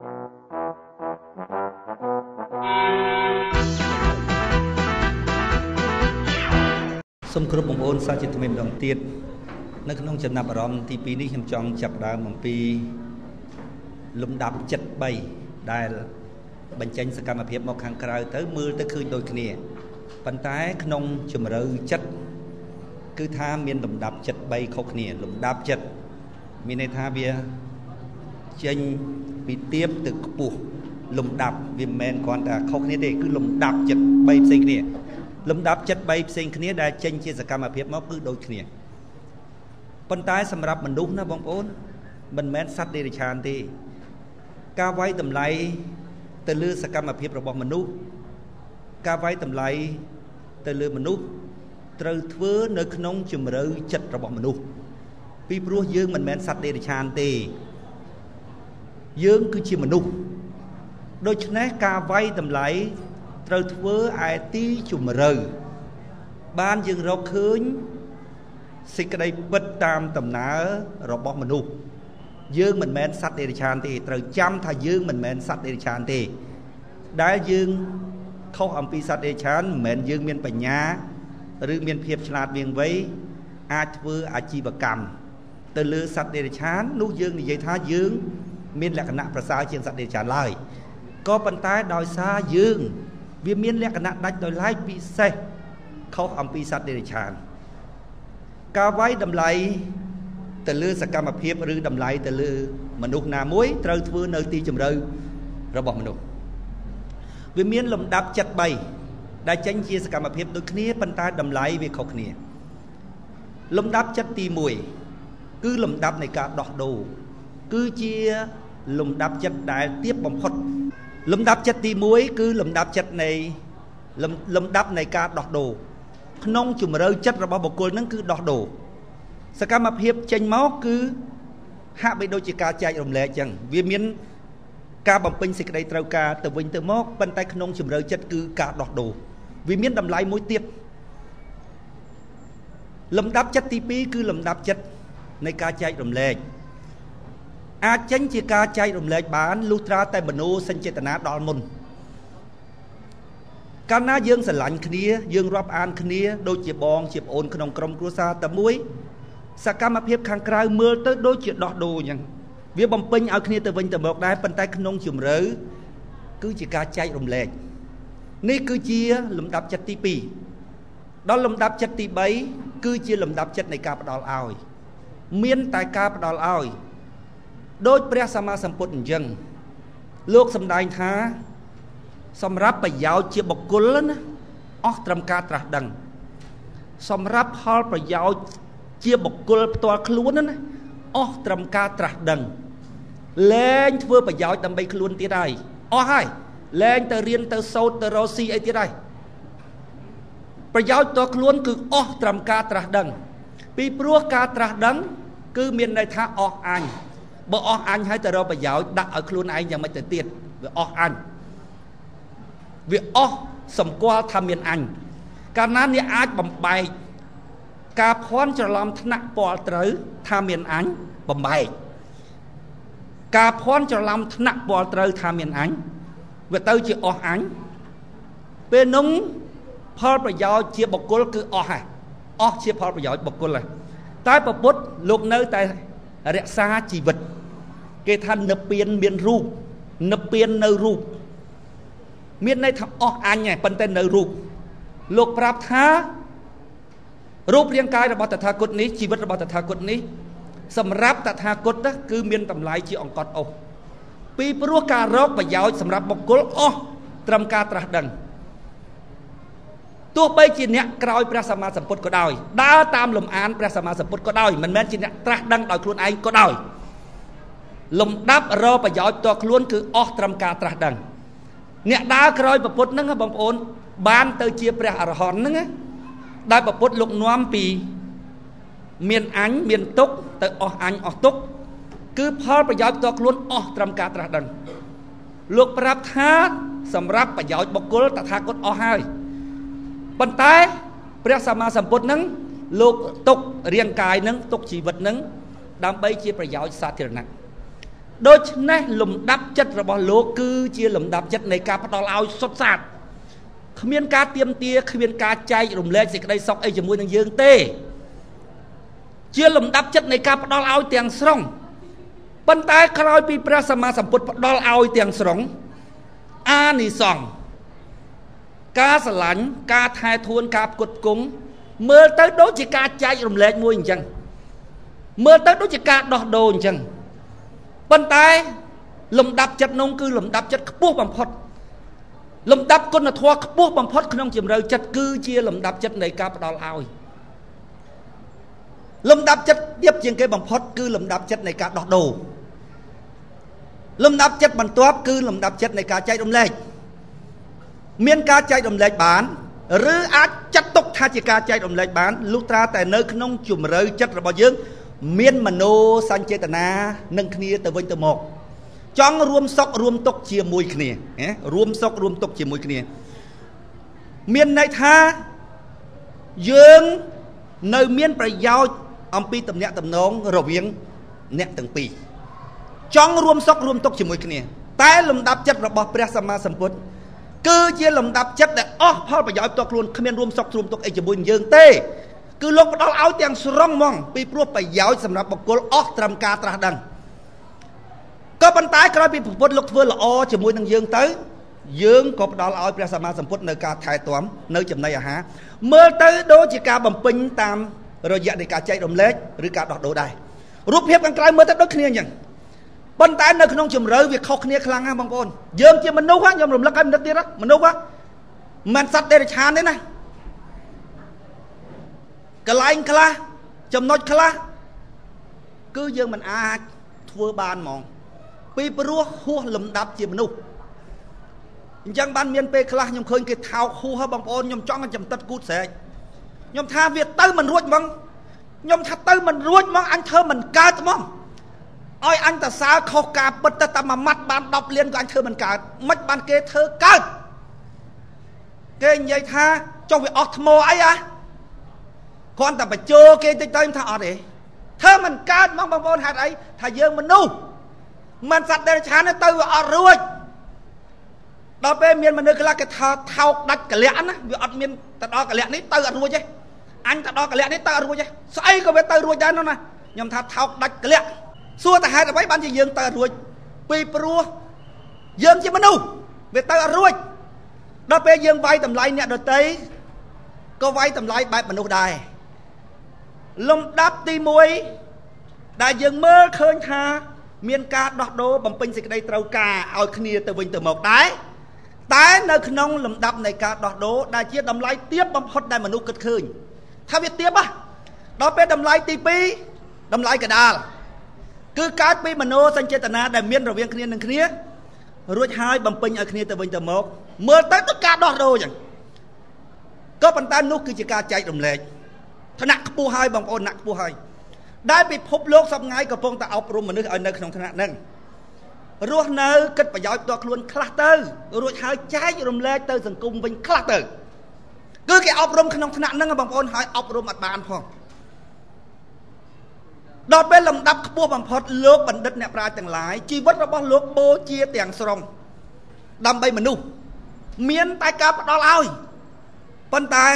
សូមគោរពបងប្អូនសាជាថ្មីម្ដងទៀតនៅក្នុងចំណាប់អារម្មណ៍ទី2នេះខ្ញុំចង់ចាប់ផ្ដើមអំពីលំដាប់ចិត្ត3ដែលបញ្ចេញសកម្មភាពមកខាងក្រៅទៅមើលទៅឃើញដូចគ្នាប៉ុន្តែក្នុងជំរឿចិត្តគឺថាមានលំដាប់ចិត្ត3ខុសគ្នាលំដាប់ចិត្តមានន័យថាវា ចេញពីទៀបទៅខ្ពស់លំដាប់វាមិនមែនគ្រាន់តែខុសគ្នាទេគឺលំដាប់ចិត្ត3ផ្សេងគ្នាលំដាប់ចិត្ត3ផ្សេងគ្នាដែលចេញជាសកម្មភាពមកគឺដូចគ្នាប៉ុន្តែសម្រាប់មនុស្សណាបងប្អូនមិនមែនសត្វដេរឆានទេ ការវាយតម្លៃទៅលើសកម្មភាពរបស់មនុស្សការវាយតម្លៃទៅលើមនុស្សត្រូវធ្វើនៅក្នុងជំរឿចិត្តរបស់មនុស្សពីព្រោះយើងមិនមែនសត្វដេរឆានទេ យើងគឺជាមនុស្សដូច្នេះការវាយតម្លៃត្រូវធ្វើឯទីជំរឿបានយើងរកឃើញសេចក្តីពិតតាមដំណើររបស់មនុស្សយើងមិនមែនសត្វដេរឆានទេត្រូវចាំថាយើងមិនមែនសត្វដេរឆានទេ ដែលយើងខុសអំពីសត្វដេរឆានមិនមែនយើងមានបញ្ញាឬមានភាពឆ្លាតវៀងវៃអាចធ្វើអាជីវកម្មទៅលើសត្វដេរឆាននោះយើងនិយាយថាយើង មានលក្ខណៈប្រសើរជាងសត្វដេរឆានឡើយក៏ប៉ុន្តែដោយសារយើង វាមានលក្ខណៈដាច់ដោយឡែកពិសេសខុសអំពីសត្វដេរឆានការវាយតម្លៃទៅលើសកម្មភាពឬតម្លៃទៅលើមនុស្សណាមួយត្រូវធ្វើនៅទីជម្រៅរបស់មនុស្សវាមានលំដាប់ចិត្ត3ដែលចេញជាសកម្មភាពដូចគ្នាប៉ុន្តែតម្លៃវាខុសគ្នាលំដាប់ចិត្តទី1គឺលំដាប់នៃការដោះដូរ គឺជាលំដាប់ចិត្តដែលទៀបបំផុតលំដាប់ចិត្តទី1គឺលំដាប់ចិត្តនៃលំដាប់នៃការដោះដូរក្នុងជំរឿចិត្តរបស់បុគ្គលនឹងគឺដោះដូរសកម្មភាពចេញមកគឺហាក់បីដូចជាការចែករំលែកចឹងវាមានការបំពេញសេចក្តីត្រូវការទៅវិញទៅមកប៉ុន្តែក្នុងជំរឿចិត្តគឺការដោះដូរវាមានតម្លៃមួយទៀតលំដាប់ចិត្តទី2គឺលំដាប់ចិត្តនៃការចែករំលែក អាចចេញជាការចែករំលែកបានលុះត្រាតែមโนសញ្ចេតនាដល់មុនកាលណាយើងស្រឡាញ់គ្នាយើងរាប់អានគ្នាដូចជាបងជាប្អូនក្នុងក្រុមគ្រួសារតែមួយសកម្មភាពខាងក្រៅមើលទៅដូចជាដោះដូរអញ្ចឹងវាបំពេញឲ្យគ្នាទៅវិញទៅមកដែរប៉ុន្តែក្នុងជំរឿគឺជាការចែករំលែកនេះគឺជាលំដាប់ចិត្តទី2ដល់លំដាប់ចិត្តទី3គឺជាលំដាប់ចិត្តនៃការផ្ដល់ឲ្យ មានតែការផ្ដល់ឲ្យ ដោយព្រះសម្មាសម្ពុទ្ធអញ្ចឹងលោកសម្ដែងថា សម្រាប់ប្រយោជន៍ជាបុគ្គលណាអស់ត្រឹមការត្រាស់ដឹង សម្រាប់ផលប្រយោជន៍ជាបុគ្គលផ្ទាល់ខ្លួនណាអស់ត្រឹមការត្រាស់ដឹងលែងធ្វើប្រយោជន៍ដើម្បីខ្លួនទៀតហើយអស់ហើយលែងទៅរៀនទៅសូត្រទៅរកស៊ីអីទៀតហើយប្រយោជន៍តខ្លួនគឺអស់ត្រឹមការត្រាស់ដឹង ពីព្រោះការត្រាស់ដឹង គឺមានន័យថាអស់អញ បើអស់អញហើយទៅរកប្រយោជន៍ដាក់ឲ្យខ្លួនឯងយ៉ាងម៉េចទៅទៀតវាអស់អញវាអស់សម្គាល់ថាមានអញកាលណាអ្នកអាចបំបែកការភ័ន្តច្រឡំថ្នាក់ពលត្រូវថាមានអញបំបែកការភ័ន្តច្រឡំថ្នាក់ពលត្រូវថាមានអញវាទៅជាអស់អញពេលនោះផលប្រយោជន៍ជាបុគ្គលគឺអស់ហើយអស់ជាផលប្រយោជន៍បុគ្គលហើយតែពពុទ្ធលោកនៅតែរក្សាជីវិត គេថានិព្វានមានរូបនិព្វាននៅរូបមានន័យថាអស់អញហើយប៉ុន្តែនៅរូបលោកប្រាប់ថារូបរាងកាយរបស់តថាគតនេះជីវិតរបស់តថាគតនេះសម្រាប់តថាគតគឺមានតម្លៃជាអង្កត់អស់ពីព្រោះការរកប្រយោជន៍សម្រាប់បុគ្គលអស់ត្រឹមការត្រាស់ដឹងទោះបីជាអ្នកក្រោយព្រះសម្មាសម្ពុទ្ធក៏ដោយដើរតាមលំអានព្រះសម្មាសម្ពុទ្ធក៏ដោយមិនមែនជាអ្នកត្រាស់ដឹងដោយខ្លួនឯងក៏ដោយ លំដាប់រកប្រយោជន៍តខ្លួនគឺអស់ត្រឹមការត្រាស់ដឹងអ្នកដើរក្រោយប្រពុតហ្នឹងបងប្អូន បានទៅជាព្រះអរហន្តហ្នឹងដែលប្រពុតលោកនាំពីមានអញមានទុកទៅអស់អញអស់ទុកគឺផលប្រយោជន៍ផ្ទាល់ខ្លួនអស់ត្រឹមការត្រាស់ដឹងលោកប្រាប់ថាសម្រាប់ប្រយោជន៍បុគ្គលតថាគតអស់ហើយប៉ុន្តែព្រះសម្មាសម្ពុទ្ធនឹងលោកទុករាងកាយនឹងទុកជីវិតនឹងដើម្បីជាប្រយោជន៍សាធារណៈ ដូច្នេះលំដាប់ចិត្តរបស់លោកគឺជាលំដាប់ចិត្តនៃការផ្ដល់ឲ្យសុទ្ធសាធគ្មានការទៀមទាគ្មានការចែករំលែកសេចក្តីសុខអីជាមួយនឹងយើងទេ ជាលំដាប់ចិត្តនៃការផ្ដល់ឲ្យទាំងស្រុងប៉ុន្តែក្រោយពីព្រះសម្មាសម្ពុទ្ធផ្ដល់ឲ្យទាំងស្រុងអានិសង្ឃការស្រឡាញ់ការថែធួនការផ្គត់ផ្គង់មើលទៅដូចជាការចែករំលែកមួយអញ្ចឹងមើលទៅដូចជាការដោះដូរអញ្ចឹង ប៉ុន្តែលំដាប់ចិត្តនោះគឺលំដាប់ចិត្តខ្ពស់បំផុតលំដាប់គុណធម៌ខ្ពស់បំផុតក្នុងជំរឿចិត្តគឺជាលំដាប់ចិត្តនៃការផ្ដល់ឲ្យលំដាប់ចិត្តទៀតជាងគេបំផុតគឺលំដាប់ចិត្តនៃការដោះដូរលំដាប់ចិត្តបន្ទាប់គឺលំដាប់ចិត្តនៃការចែករំលែកមានការចែករំលែកបានឬអាចចាត់ទុកថាជាការចែករំលែកបានលុះត្រាតែនៅក្នុងជំរឿចិត្តរបស់យើង មានមโนសញ្ចេតនានឹងគ្នាទៅវិញទៅមក ចង់រួមសុខរួមទុក្ខជាមួយគ្នាណារួមសុខរួមទុក្ខជាមួយគ្នា មានន័យថាយើងនៅមានប្រយោជន៍អំពីតំណាក់តំណងរវាងអ្នកទាំងពីរចង់រួមសុខរួមទុក្ខជាមួយគ្នា តែលំដាប់ចិត្តរបស់ព្រះសម្មាសម្ពុទ្ធគឺជាលំដាប់ចិត្តដែលអស់ផលប្រយោជន៍ផ្ទាល់ខ្លួនគ្មានរួមសុខរួមទុក្ខអីជាមួយនឹងយើងទេ គឺលោកផ្ដល់ឲ្យទាំងស្រុងហ្មងពីព្រោះប្រយោជន៍សម្រាប់បុគ្គលអស់ត្រឹមការត្រាស់ដឹងក៏ប៉ុន្តែក្រោយពីពុទ្ធលោកធ្វើល្អជាមួយនឹងយើងទៅយើងក៏ផ្ដល់ឲ្យព្រះសម្មាសម្ពុទ្ធនៅការថែទាំនៅចំណីអាហារមើលទៅដូចជាការបំពេញតាមរយៈនៃការចែករំលែកឬការដោះដូរដែររូបភាពខាងក្រៅមើលទៅដូចគ្នាអញ្ចឹងប៉ុន្តែនៅក្នុងជំរឿវាខុសគ្នាខ្លាំងណាស់បងប្អូនយើងជាមនុស្សខ្ញុំរំលឹកឲ្យមនុស្សទៀតមនុស្សមិនសត្វដេរឆានទេណា កន្លែងខ្លះចំណុចខ្លះគឺយើងមិនអាចធ្វើបានហ្មង ពីព្រោះហួសលំដាប់ជាមនុស្សអញ្ចឹងបានមានពេលខ្លះខ្ញុំឃើញគេថោកហួសបងប្អូនខ្ញុំចង់ចំតិតគូតស្រែកខ្ញុំថាវាទៅមិនរួចហ្មងខ្ញុំថាទៅមិនរួចហ្មងអញធ្វើមិនកើតហ្មងឲ្យអញតសើខុសការពិតទៅតែមួយម៉ាត់បាន10លានក៏អញធ្វើមិនកើតមិនបានគេធ្វើកើតគេនិយាយថាចុះវាអស់ថ្មអីអា គ្រាន់តែបញ្ជោគេតិចទៅថាអត់ទេធ្វើមិនកើតហ្មងបងប្អូនហេតុអីថាយើងមនុស្សមិនសត្វដែលឆានទៅវាអត់រួចដល់ពេលមានមនុស្សខ្លះគេថាថោកដាច់កលៈណាវាអត់មានទៅដល់កលៈនេះទៅអត់រួចទេអញទៅដល់កលៈនេះទៅអត់រួចទេស្អីក៏វាទៅរួចដែរនោះណាខ្ញុំថាថោកដាច់កលៈសួរតែហេតុអ្វីបានជាយើងទៅអត់រួចពីព្រោះយើងជាមនុស្សវាទៅអត់រួចដល់ពេលយើងវាយតម្លៃអ្នកដតីក៏វាយតម្លៃបែបមនុស្សដែរ លំដាប់ទី1ដែលយើងមើលឃើញថា មានការដោះដូរបំពេញសេចក្តីត្រូវការឲ្យគ្នាទៅវិញទៅមកដែរតែនៅក្នុងលំដាប់នៃការដោះដូរដែលជាតម្លៃទាបបំផុតដែលមនុស្សគិតឃើញថាវាទាបហ៎ដល់ពេលតម្លៃទី2តម្លៃកដាលគឺកើតពីមโนសញ្ចេតនាដែលមានរវាងគ្នានឹងគ្នារួចហើយបំពេញឲ្យគ្នាទៅវិញទៅមកមើលទៅដូចការដោះដូរអញ្ចឹងក៏ប៉ុន្តែនោះគឺជាការចែករំលែក ឋានៈខ្ពស់ហើយបងប្អូនថ្នាក់ខ្ពស់ហើយដែលពិភពលោកសពថ្ងៃកំពុងតែអប់រំមនុស្សឲ្យនៅក្នុងឋានៈហ្នឹងរស់នៅគិតប្រយោជន៍ផ្ទាល់ខ្លួនខ្លះទៅរួចហើយចែករំលែកទៅសង្គមវិញខ្លះទៅគឺគេអប់រំក្នុងឋានៈហ្នឹងបងប្អូនហើយអប់រំអត់បានផងដល់ពេលលំដាប់ខ្ពស់បំផុតលោកបណ្ឌិតអ្នកប្រាជ្ញទាំងឡាយជីវិតរបស់លោកបូជាទាំងស្រុងដើម្បីមនុស្សមានតែការផ្ដល់ឲ្យប៉ុន្តែ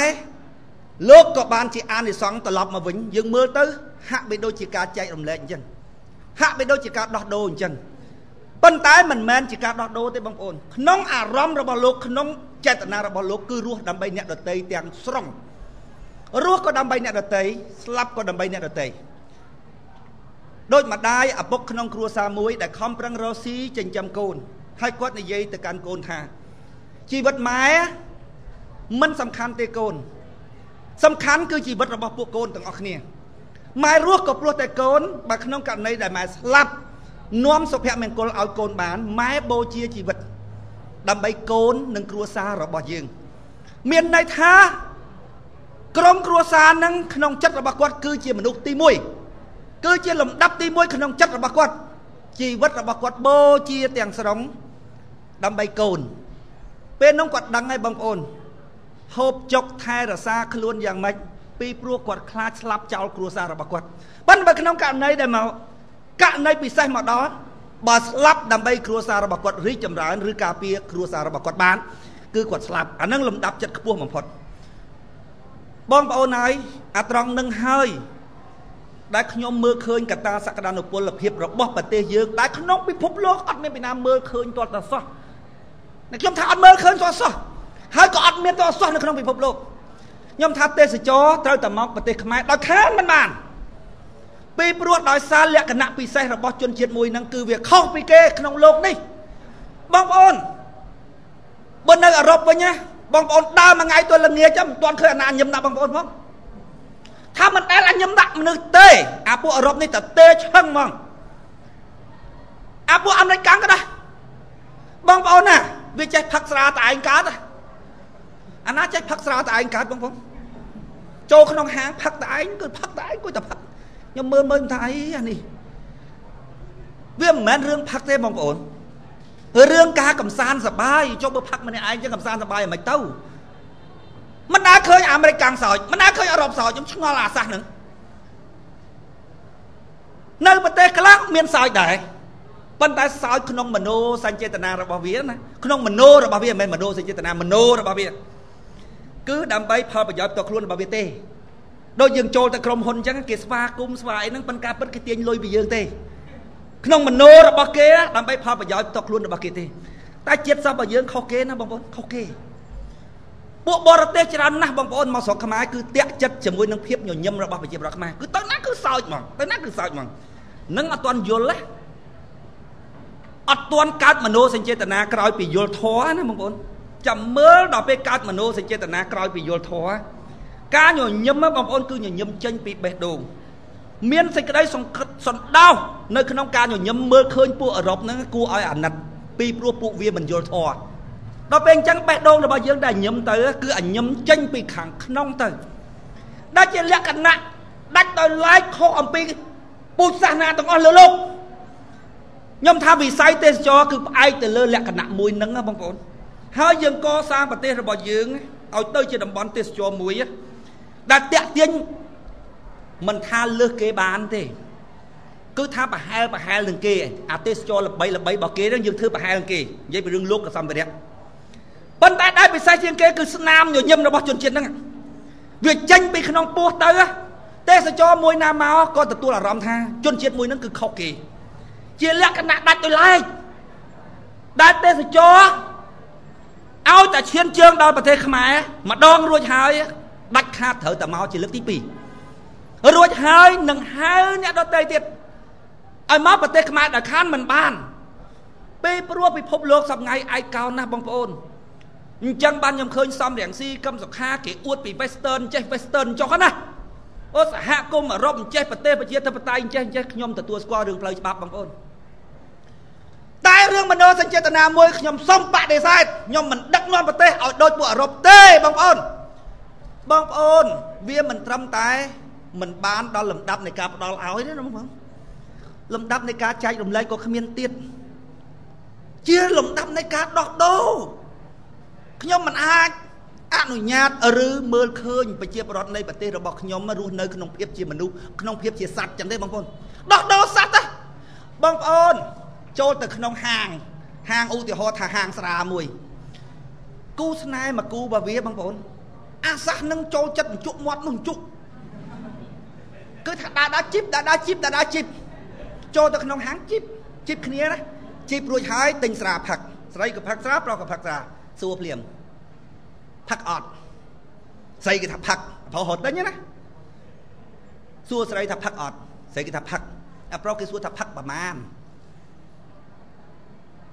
លោកក៏បានជាអានិសង្សត្រឡប់មកវិញយើងមើលទៅហាក់បីដូចជាការចែករំលែកអញ្ចឹងហាក់បីដូចជាការដោះដូរអញ្ចឹងប៉ុន្តែមិនមែនជាការដោះដូរទេបងប្អូនក្នុងអារម្មណ៍របស់លោកក្នុងចេតនារបស់លោកគឺរស់ដើម្បីអ្នកដតីទាំងស្រុងរស់ក៏ដើម្បីអ្នកដតីស្លាប់ក៏ដើម្បីអ្នកដតីដូចម្ដាយឪពុកក្នុងគ្រួសារមួយដែលខំប្រឹងរកស៊ីចិញ្ចឹមកូនហើយគាត់និយាយទៅកាន់កូនថាជីវិតម៉ែមិនសំខាន់ទេកូន សំខាន់គឺជីវិតរបស់ពួកកូនទាំងអស់គ្នាម៉ែរស់ក៏ព្រោះតែកូនបើក្នុងករណីដែលម៉ែស្លាប់នាំសុភមង្គលឲ្យកូនបានម៉ែបូជាជីវិត ដើម្បីកូននិងគ្រួសាររបស់យើង មានន័យថាក្រុមគ្រួសារនឹងក្នុងចិត្តរបស់គាត់គឺជាមនុស្សទី1គឺជាលំដាប់ទី1ក្នុងចិត្តរបស់គាត់ជីវិតរបស់គាត់បូជាទាំងស្រុងដើម្បីកូន ពេលនោះគាត់ដឹងហើយបងប្អូន ហូបចុកថែរក្សាខ្លួនយ៉ាងម៉េចពីព្រោះគាត់ខ្លាចស្លាប់ចោលគ្រួសាររបស់គាត់ប៉ុន្តែបើក្នុងករណីដែលមកករណីពិសេសមកដល់បើស្លាប់ដើម្បីគ្រួសាររបស់គាត់រីកចម្រើនឬការពារគ្រួសាររបស់គាត់បានគឺគាត់ស្លាប់អានឹងលំដាប់ចិត្តខ្ពស់បំផុតបងប្អូនហើយអាត្រង់នឹងហើយដែលខ្ញុំមើលឃើញកត្តាសក្តានុពលភាពរបស់ប្រទេសយើងដែលក្នុងពិភពលោកអត់មានពីណាមើលឃើញទាល់តែសោះខ្ញុំថាអត់មើលឃើញទាល់សោះ ហើយក៏អត់មានទាល់សោះនៅក្នុងពិភពលោកខ្ញុំថាទេសចរត្រូវតែមកប្រទេសខ្មែរដោយខានមិនបានពីព្រោះដោយសារលក្ខណៈពិសេសរបស់ជនជាតិមួយហ្នឹងគឺវាខុសពីគេក្នុងលោកនេះបងប្អូនបើនៅអឺរ៉ុបវិញណាបងប្អូនដើរមួយថ្ងៃទល់ល្ងាចមិនទាន់ឃើញអាណាញឹមដាក់បងប្អូនផងថាមិនដែលអាញឹមដាក់មនុស្សទេអាពួកអឺរ៉ុបនេះតទេឆឹងហ្មងអាពួកអាមេរិកកាំងក៏ដែរបងប្អូនណាវាចេះផឹកស្រាតែឯងកើត អាណាចេះផឹកស្រាតែឯងកើតបងប្អូនចូលក្នុងហាងផឹកតែឯងគឺផឹកតែឯងគួយតែផឹកខ្ញុំមើលមើលថាអីអានេះវាមិនមែនរឿងផឹកទេបងប្អូនរឿងការកំសាន្តសបាយចុះបើផឹកម្នាក់ឯងចឹងកំសាន្តសបាយមិនទៅមិនដែលឃើញអាមេរិកកាំងសោចមិនដែលឃើញអឺរ៉ុបសោចខ្ញុំឆ្ងល់អាសាសហ្នឹងនៅប្រទេសខ្លះមានសោចដែរប៉ុន្តែសោចក្នុងមโนសញ្ចេតនារបស់វាណាក្នុងមโนរបស់វាមិនមែនមโนសញ្ចេតនាមโนរបស់វា គឺដើម្បីផលប្រយោជន៍ផ្ទាល់ខ្លួនរបស់វាទេដូចយើងចូលទៅក្រុមហ៊ុនអញ្ចឹងគេស្វាគមន៍ស្វាអីហ្នឹងប៉ុន្តែការពិតគេទាញលុយពីយើងទេក្នុងមโนរបស់គេដើម្បីផលប្រយោជន៍ផ្ទាល់ខ្លួនរបស់គេទេតែជាតិសពរបស់យើងខុសគេណាបងប្អូនខុសគេពួកបរទេសច្រើនណាស់បងប្អូនមកស្រុកខ្មែរគឺតាក់ចិត្តជាមួយនឹងភាពញញឹមរបស់ប្រជាប្រដ្ឋខ្មែរគឺទៅណាគឺសើចហ្មងទៅណាគឺសើចហ្មងនឹងអត់ទាន់យល់ទេអត់ទាន់កើតមโนសញ្ចេតនាក្រោយពីយល់ធម៌ណាបងប្អូន ចាំមើលដល់ពេលកើតមโนសញ្ចេតនាក្រោយពីយល់ធម៌ការញញឹមបងប្អូនគឺញញឹមចេញពីបេះដូងមានសេចក្តីសង្កត់សណ្ដោសនៅក្នុងការញញឹមមើលឃើញពួកអឺរ៉ុបហ្នឹងគួរឲ្យអាណិតពីព្រោះពួកវាមិនយល់ធម៌ដល់ពេលអញ្ចឹងបេះដូងរបស់យើងដែលញឹមទៅគឺអាញឹមចេញពីខាងក្នុងទៅដែលជាលក្ខណៈដាច់ដោយឡែកខុសអំពីពូជសាសនាទាំងអស់លើលោកខ្ញុំថាវិស័យទេសចរគឺផ្អែកទៅលើលក្ខណៈមួយហ្នឹងណាបងប្អូន ហើយយើងកសាងប្រទេសរបស់យើងឲ្យទៅជាតំបន់ទេសចរមួយដែលតាក់ទាញមិនថាលើសគេបានទេគឺថាប្រហែលប្រហែលនឹងគេអាទេសចរល្បីល្បីរបស់គេហ្នឹងយើងធ្វើប្រហែលនឹងគេនិយាយពីរឿងលោកកសម្ភារៈប៉ុន្តែដែលពិសេសជាងគេគឺស្នាមញញឹមរបស់ជនជាតិហ្នឹងវាចេញពីក្នុងពោះទៅទេសចរមួយណាមកក៏ទទួលអារម្មណ៍ថាជនជាតិមួយហ្នឹងគឺខុសគេ ជាលក្ខណៈដាច់ដោយឡែកដែលទេសចរ ឲ្យតែឈានជើងដល់ប្រទេសខ្មែរម្ដងរួចហើយដាច់ខាតត្រូវតែមកជាលើកទី2រួចហើយនឹងហៅអ្នកដទៃទៀតឲ្យមកប្រទេសខ្មែរដល់ខានមិនបានពេលព្រោះពិភពលោកសប្ងៃឯកោណាស់បងប្អូនអញ្ចឹងបានខ្ញុំឃើញសំរៀងស៊ីកឹមសុខាគេអួតពី Western ចេះ Western ចុះណាអូសហគមន៍អឺរ៉ុបចេះប្រទេសប្រជាធិបតេយ្យចេះចេះខ្ញុំទទួលស្គាល់រឿងផ្លូវច្បាប់បងប្អូន តែរឿងមនោសញ្ចេតនាមួយខ្ញុំសុំបដិសេធខ្ញុំមិនដឹកនាំប្រទេសឲ្យដូចពួកអឺរ៉ុបទេបងប្អូនបងប្អូនវាមិនត្រឹមតែមិនបានដល់លំដាប់នៃការផ្ដល់ឲ្យទេណាបងប្អូនលំដាប់នៃការចែករំលែកក៏គ្មានទៀតជាលំដាប់នៃការដោះដូរខ្ញុំមិនអាចអនុញ្ញាតឬមើលឃើញប្រជាប្រដ្ឋនៃប្រទេសរបស់ខ្ញុំរស់នៅក្នុងភាពជាមនុស្សក្នុងភាពជាសត្វចឹងទេបងប្អូនដោះដូរសត្វទេបងប្អូន ចូលទៅក្នុងហាង ហាងឧទាហរណ៍ថាហាងស្រាមួយគូស្នេហ៍មកគូរបស់វាបងប្អូនអាសាសនឹងចូលចិត្តបញ្ជក់មាត់នោះបញ្ជក់គឺថាដាដាជីបដាដាជីបដាដាជីបចូលទៅក្នុងហាងជីបជីបគ្នាណាជីបរួចហើយទិញស្រាផឹកស្រីក៏ផឹកស្រាប្រុសក៏ផឹកស្រាសួរភ្លាមផឹកអត់ស្រីគេថាផឹកប្រុសហត់ទិញណាសួរស្រីថាផឹកអត់ស្រីគេថាផឹកអាប្រុសគេសួរថាផឹកប្រមាណ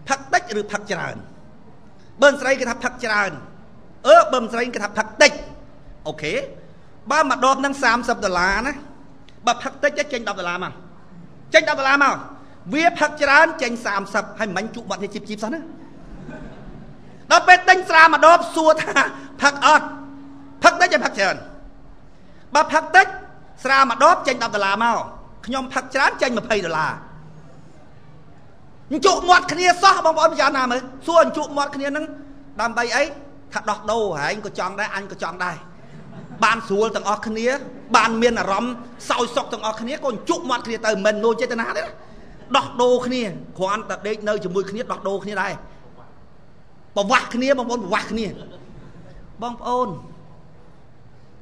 ផឹកតិចឬផឹកច្រើនបើស្រីគេថាផឹកច្រើនអឺបើស្រីគេថាផឹកតិចអូខេបើមួយដបនឹង30ដុល្លារណាបើផឹកតិចចេញ10ដុល្លារមកចេញ10ដុល្លារមកវាផឹកច្រើនចេញ30ហើយមិនជក់បាត់នេះជីបជីបសោះណាដល់ពេលទិញស្រាមួយដបសួរថាផឹកអត់ផឹកតិចហើយផឹកច្រើនបើផឹកតិចស្រាមួយដបចេញ10ដុល្លារមកខ្ញុំផឹកច្រើនចេញ20ដុល្លារ អញ្ជក់មាត់គ្នាសោះបងប្អូនពិចារណាមើលសួរអញ្ជក់មាត់គ្នានឹងដើម្បីអីថាដោះដូរហែងក៏ចង់ដែរអញក៏ចង់ដែរបានស្រួលទាំងអស់គ្នា បានមានអារម្មណ៍សោយសុខទាំងអស់គ្នាក៏អញ្ជក់មាត់គ្នាទៅមិននោចេតនាទេណាដោះដូរគ្នាគ្រាន់តែដេកនៅជាមួយគ្នាដោះដូរគ្នាដែរប្រវាស់គ្នាបងប្អូនប្រវាស់គ្នាបងប្អូន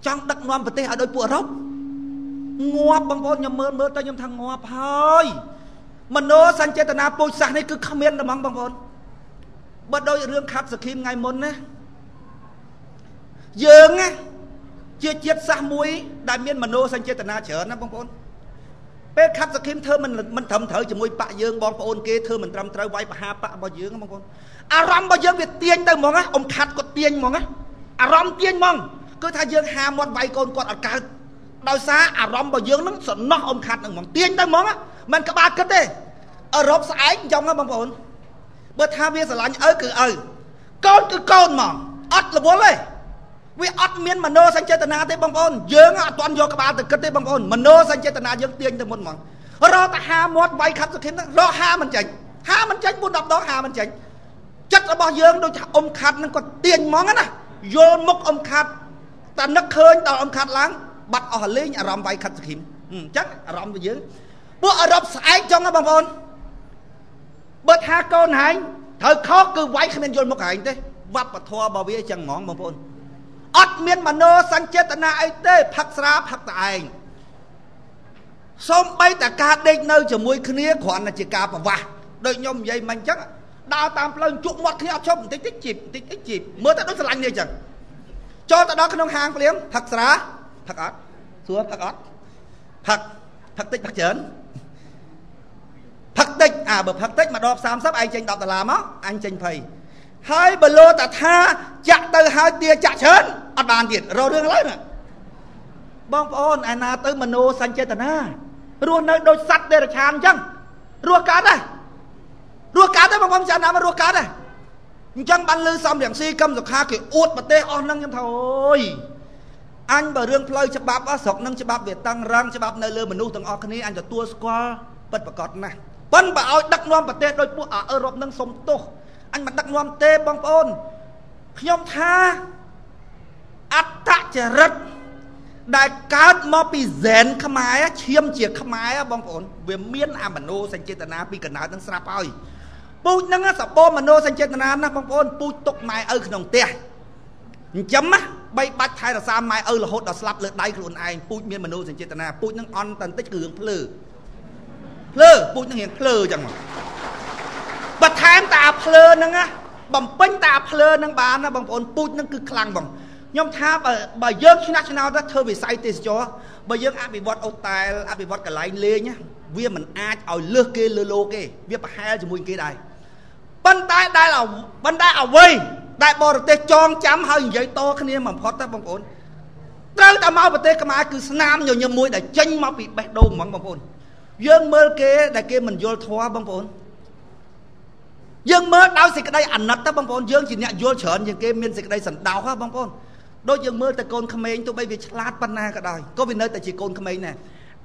ចង់ដឹកនាំប្រទេសឲ្យដូចពួកអឺរ៉ុបងាប់បងប្អូនខ្ញុំមើលមើលទៅខ្ញុំថាងាប់ហើយ មនោសញ្ចេតនាពូជសាសនេះគឺគ្មានតំងបងប្អូនបើដោយរឿងខាត់សខីមថ្ងៃមុនណាយើងណាជាជាតិសាសមួយ ដែលមានមនោសញ្ចេតនាច្រើនណាបងប្អូនពេលខាត់សខីមធ្វើមិនមិនត្រឹមត្រូវជាមួយបាក់យើងបងប្អូនគេធ្វើមិនត្រឹមត្រូវវាយប្រហារបាក់របស់យើងបងប្អូនអារម្មណ៍របស់យើងវាទាញទៅហ្មងណាអ៊ំខាត់គាត់ទាញហ្មងណាអារម្មណ៍ទាញហ្មងគឺថាយើងហាមាត់វាយកូនគាត់អត់កើតដោយសារអារម្មណ៍របស់យើងនឹងសំណោះអ៊ំខាត់នឹងហ្មងទាញទៅហ្មងណា មិនក្បាលគិតទេអឺរ៉ុបស្អែកអញ្ចឹងបងប្អូនបើថាវាស្រឡាញ់ឪគឺឪកូនគឺកូនហ្មងអត់រវល់ទេវាអត់មានមโนសញ្ចេតនាទេបងប្អូនយើងអត់ទាន់យកក្បាលទៅគិតទេបងប្អូនមโนសញ្ចេតនាយើងទាញទៅមុនហ្មងរកតែហាមាត់វាយខាត់សុខិនរកហាមិនចាញ់ហាមិនចាញ់4 10ដងហាមិនចាញ់ចិត្តរបស់យើងដូចថាអ៊ំខាត់នឹងគាត់ទាញហ្មងណាយល់មុខអ៊ំខាត់តែនឹកឃើញដល់អ៊ំខាត់ឡើងបាត់អស់លេងអារម្មណ៍វាយខាត់សុខិនអញ្ចឹងអារម្មណ៍របស់យើង ពួកអឺរ៉ុបស្អែកចង់ណាបងប្អូនបើថាកូនហែងត្រូវខុសគឺវាយគ្មានយល់មុខហែងទេវប្បធម៌របស់វាអញ្ចឹងហ្មងបងប្អូនអត់មានមโนសញ្ចេតនាអីទេផឹកស្រាផឹកតែឯងសូម្បីតែការដេកនៅជាមួយគ្នាគ្រាន់តែជាការប្រវាស់ដូចខ្ញុំនិយាយមិញអញ្ចឹងដើរតាមផ្លូវជក់មាត់គ្នាអត់ឈប់បន្តិចតិចជីបបន្តិចតិចជីបមើលតែដូចស្រឡាញ់នេះអញ្ចឹងចូលទៅដល់ក្នុងហាងភ្លាមផឹកស្រាផឹកអត់សួរផឹកអត់ផឹកផឹកតិចផឹកច្រើន ផឹកតិចអាបើផឹកតិចម្ដប30ឯងចេញ10ដុល្លារមកអញចេញ20ហើយបើលោតាថាចាក់ទៅហើយទាចាក់ច្រើនអត់បានទៀតរករឿងឡើយណាបងប្អូនឯណាទៅមโนសញ្ចេតនារស់នៅដូចសត្វដេរឆានអញ្ចឹងរស់កើតដែររស់កើតដែរបងប្អូនចាណាមករស់កើតដែរអញ្ចឹងបានលឺសំរងស៊ីកឹមសុខាគេអួតប្រទេសអស់ហ្នឹងខ្ញុំថាអូយអញបើរឿងផ្លូវច្បាប់ស្រុកនឹងច្បាប់វាតឹងរឹងច្បាប់នៅលើមនុស្សទាំងអស់គ្នាអញទទួលស្គាល់ពិតប្រកបណាស់ ប៉ុនបើឲ្យដឹកនាំប្រទេសដោយពួកអាអឺរ៉ុបនឹងសុំទោសអញមិនដឹកនាំទេបងប្អូនខ្ញុំថាអត្តចរិតដែលកើតមកពីហ្សែនខ្មែរឈាមជាខ្មែរបងប្អូនវាមានអាមនោសញ្ចេតនាពីកណើតនឹងស្រាប់ហើយពូជនឹងសបោមនោសញ្ចេតនាណាបងប្អូនពូជຕົកម៉ែឪក្នុងផ្ទះអញ្ចឹងណាបីបាច់ថែរក្សាម៉ែឪរហូតដល់ស្លាប់លើដៃខ្លួនឯងពូជមានមនោសញ្ចេតនាពូជនឹងអន់តន្តិចរឿងភ្លើ ភ្លើពូជហ្នឹងរៀងភ្លើអញ្ចឹងមកបើថែមតាភ្លើហ្នឹងណាបំពេញតាភ្លើហ្នឹងបានណាបងប្អូនពូជហ្នឹងគឺខ្លាំងបងខ្ញុំថាបើបើយើងឆ្នះឆ្នោតទៅធ្វើវិស័យទេសចរបើយើងអភិវឌ្ឍអូតែលអភិវឌ្ឍកន្លែងលេងវាមិនអាចឲ្យលើសគេលើលោកទេវាប្រហែលជាមួយគេដែរប៉ុន្តែដែលប៉ុន្តែអ្វីដែលបរទេសចងចាំហើយនិយាយតគ្នាបំផុតទៅបងប្អូនត្រូវតែមកប្រទេសខ្មែរគឺស្នាមញញឹមមួយដែលចេញមកពីបេះដូងហ្មងបងប្អូន យើងមើលគេដែលគេមិនយល់ធម៌បងប្អូនយើងមើលដោយសេចក្តីអាណិតទៅបងប្អូនយើងជាអ្នកយល់ច្រើនជាងគេមានសេចក្តីសន្តោសបងប្អូនដូចយើងមើលតែកូនក្មេងទោះបីវាឆ្លាតប៉ុណ្ណាក៏ដោយក៏វានៅតែជាកូនក្មេងដែរ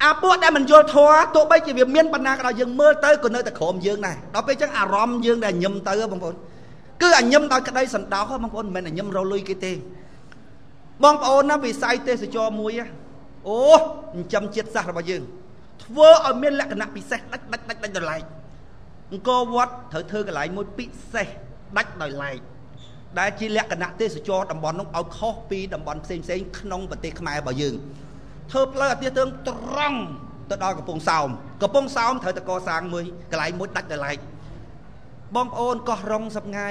អាពួកដែលមិនយល់ធម៌ទោះបីជាវាមានប៉ុណ្ណាក៏ដោយយើងមើលទៅក៏នៅតែក្រោមយើងដែរដល់ពេលអញ្ចឹងអារម្មណ៍យើងដែលញឹមទៅបងប្អូនគឺអាញឹមដោយក្តីសន្តោសបងប្អូនមិនមែនអាញឹមរលុយគេទេបងប្អូនណាវិស័យទេសចរមួយអូចិញ្ចឹមជាតិសាសន៍របស់យើង ធ្វើឲ្យមានលក្ខណៈពិសេសដាច់ដាច់ដាច់ដាច់ដោយឡែកអង្គរវត្តត្រូវធ្វើកន្លែងមួយពិសេសដាច់ដោយឡែកដែលជាលក្ខណៈទេសចរតំបន់នោះឲ្យខុសពីតំបន់ផ្សេងផ្សេងក្នុងប្រទេសខ្មែររបស់យើងធ្វើផ្លូវអាទិត្យទើងត្រង់ទៅដល់កំពង់សោមកំពង់សោមត្រូវតែកសាងមួយកន្លែងមួយដាច់ដោយឡែកបងប្អូនកោះរងសប្ងៃ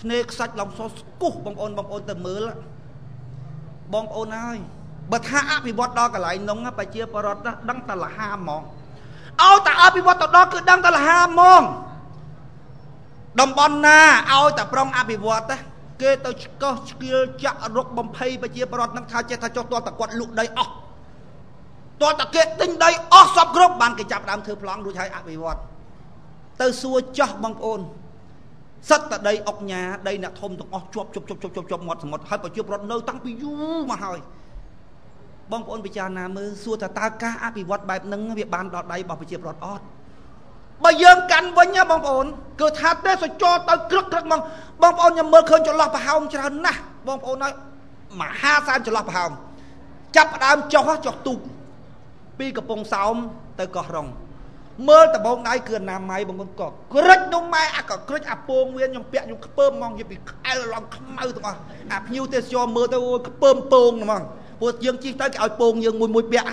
ឆ្នេរខ្សាច់ឡងសស្គុះបងប្អូនបងប្អូនទៅមើលបងប្អូនហើយ បើថាអភិវឌ្ឍដល់កន្លែងនោះប្រជាពលរដ្ឋដឹងតែលហាហ្មងឲ្យតែអភិវឌ្ឍទៅដល់គឺដឹងតែលហាហ្មងតំបន់ណាឲ្យតែប្រុងអភិវឌ្ឍទេគេទៅឆ្កោះឆ្កៀលចាក់រុកបំភ័យប្រជាពលរដ្ឋនឹងថាចេះថាចុះទាល់តែគាត់លក់ដីអស់ទាល់តែគេទិញដីអស់សពគ្រប់បានគេចាប់ដើមធ្វើប្លង់រួចហើយអភិវឌ្ឍទៅសួរចោះបងប្អូនសិតតដីអុកញ៉ាដីអ្នកធំទាំងអស់ជាប់ជាប់ជាប់ជាប់ជាប់មាត់សមុទ្រហើយប្រជាពលរដ្ឋនៅតាំងពីយូរមកហើយ បងប្អូនពិចារណាមើលសួរថាតើការអភិវឌ្ឍបែបហ្នឹងវាបានដល់ដៃរបស់ប្រជាពលរដ្ឋអត់បើយើងកាន់វិញណាបងប្អូនគឺថាទេសចរទៅក្រឹកក្រឹកហ្មងបងប្អូនខ្ញុំមើលឃើញចន្លោះប្រហោងច្រើនណាស់បងប្អូនហើយមហាសានចន្លោះប្រហោងចាប់ផ្ដើមចុះចុះទូកពីកំពង់សោមទៅកោះរងមើលដបងដៃគឺអនាម័យបងប្អូនក៏ក្រិចនំម៉ែអាក៏ក្រិចអាពងវាខ្ញុំពាក់ខ្ញុំខ្ពើមហ្មងនិយាយពីក្អែលឡងខ្មៅទាំងអស់អាភ្ញៀវទេសចរមើលទៅអូខ្ពើមពងហ្មង ព្រោះយើងជិះទៅគេឲ្យពងយើងមួយមួយពាក់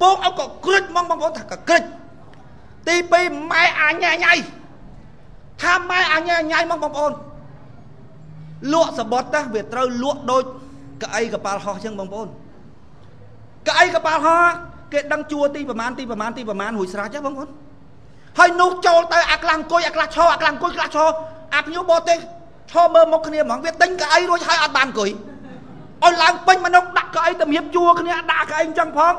ពងឲ្យក៏ក្រិចហ្មងបងប្អូនថាក៏ក្រិចទី2ម៉ែអាញ៉ៃញ៉ៃថាម៉ែអាញ៉ៃញ៉ៃហ្មងបងប្អូនលក់សបត់តាវាត្រូវលក់ដូចកៅអីកប៉ាល់ហោះចឹងបងប្អូនកៅអីកប៉ាល់ហោះគេដឹងជួទីប្រមាណទីប្រមាណទីប្រមាណរួចស្រេចហ៎បងប្អូនហើយនោះចូលទៅអាខ្លះអង្គុយអាខ្លះឈរអាខ្លះអង្គុយខ្លះឈរអាភ្ញៀវបរទេសឈរមើលមុខគ្នាហ្មងវាទិញកៅអីរួចហើយអត់បានអង្គុយ ឲ្យឡើងពេញមនុស្សដាក់កៅអីទៅរៀបជួគ្នាដាក់កៅអីអញ្ចឹងផង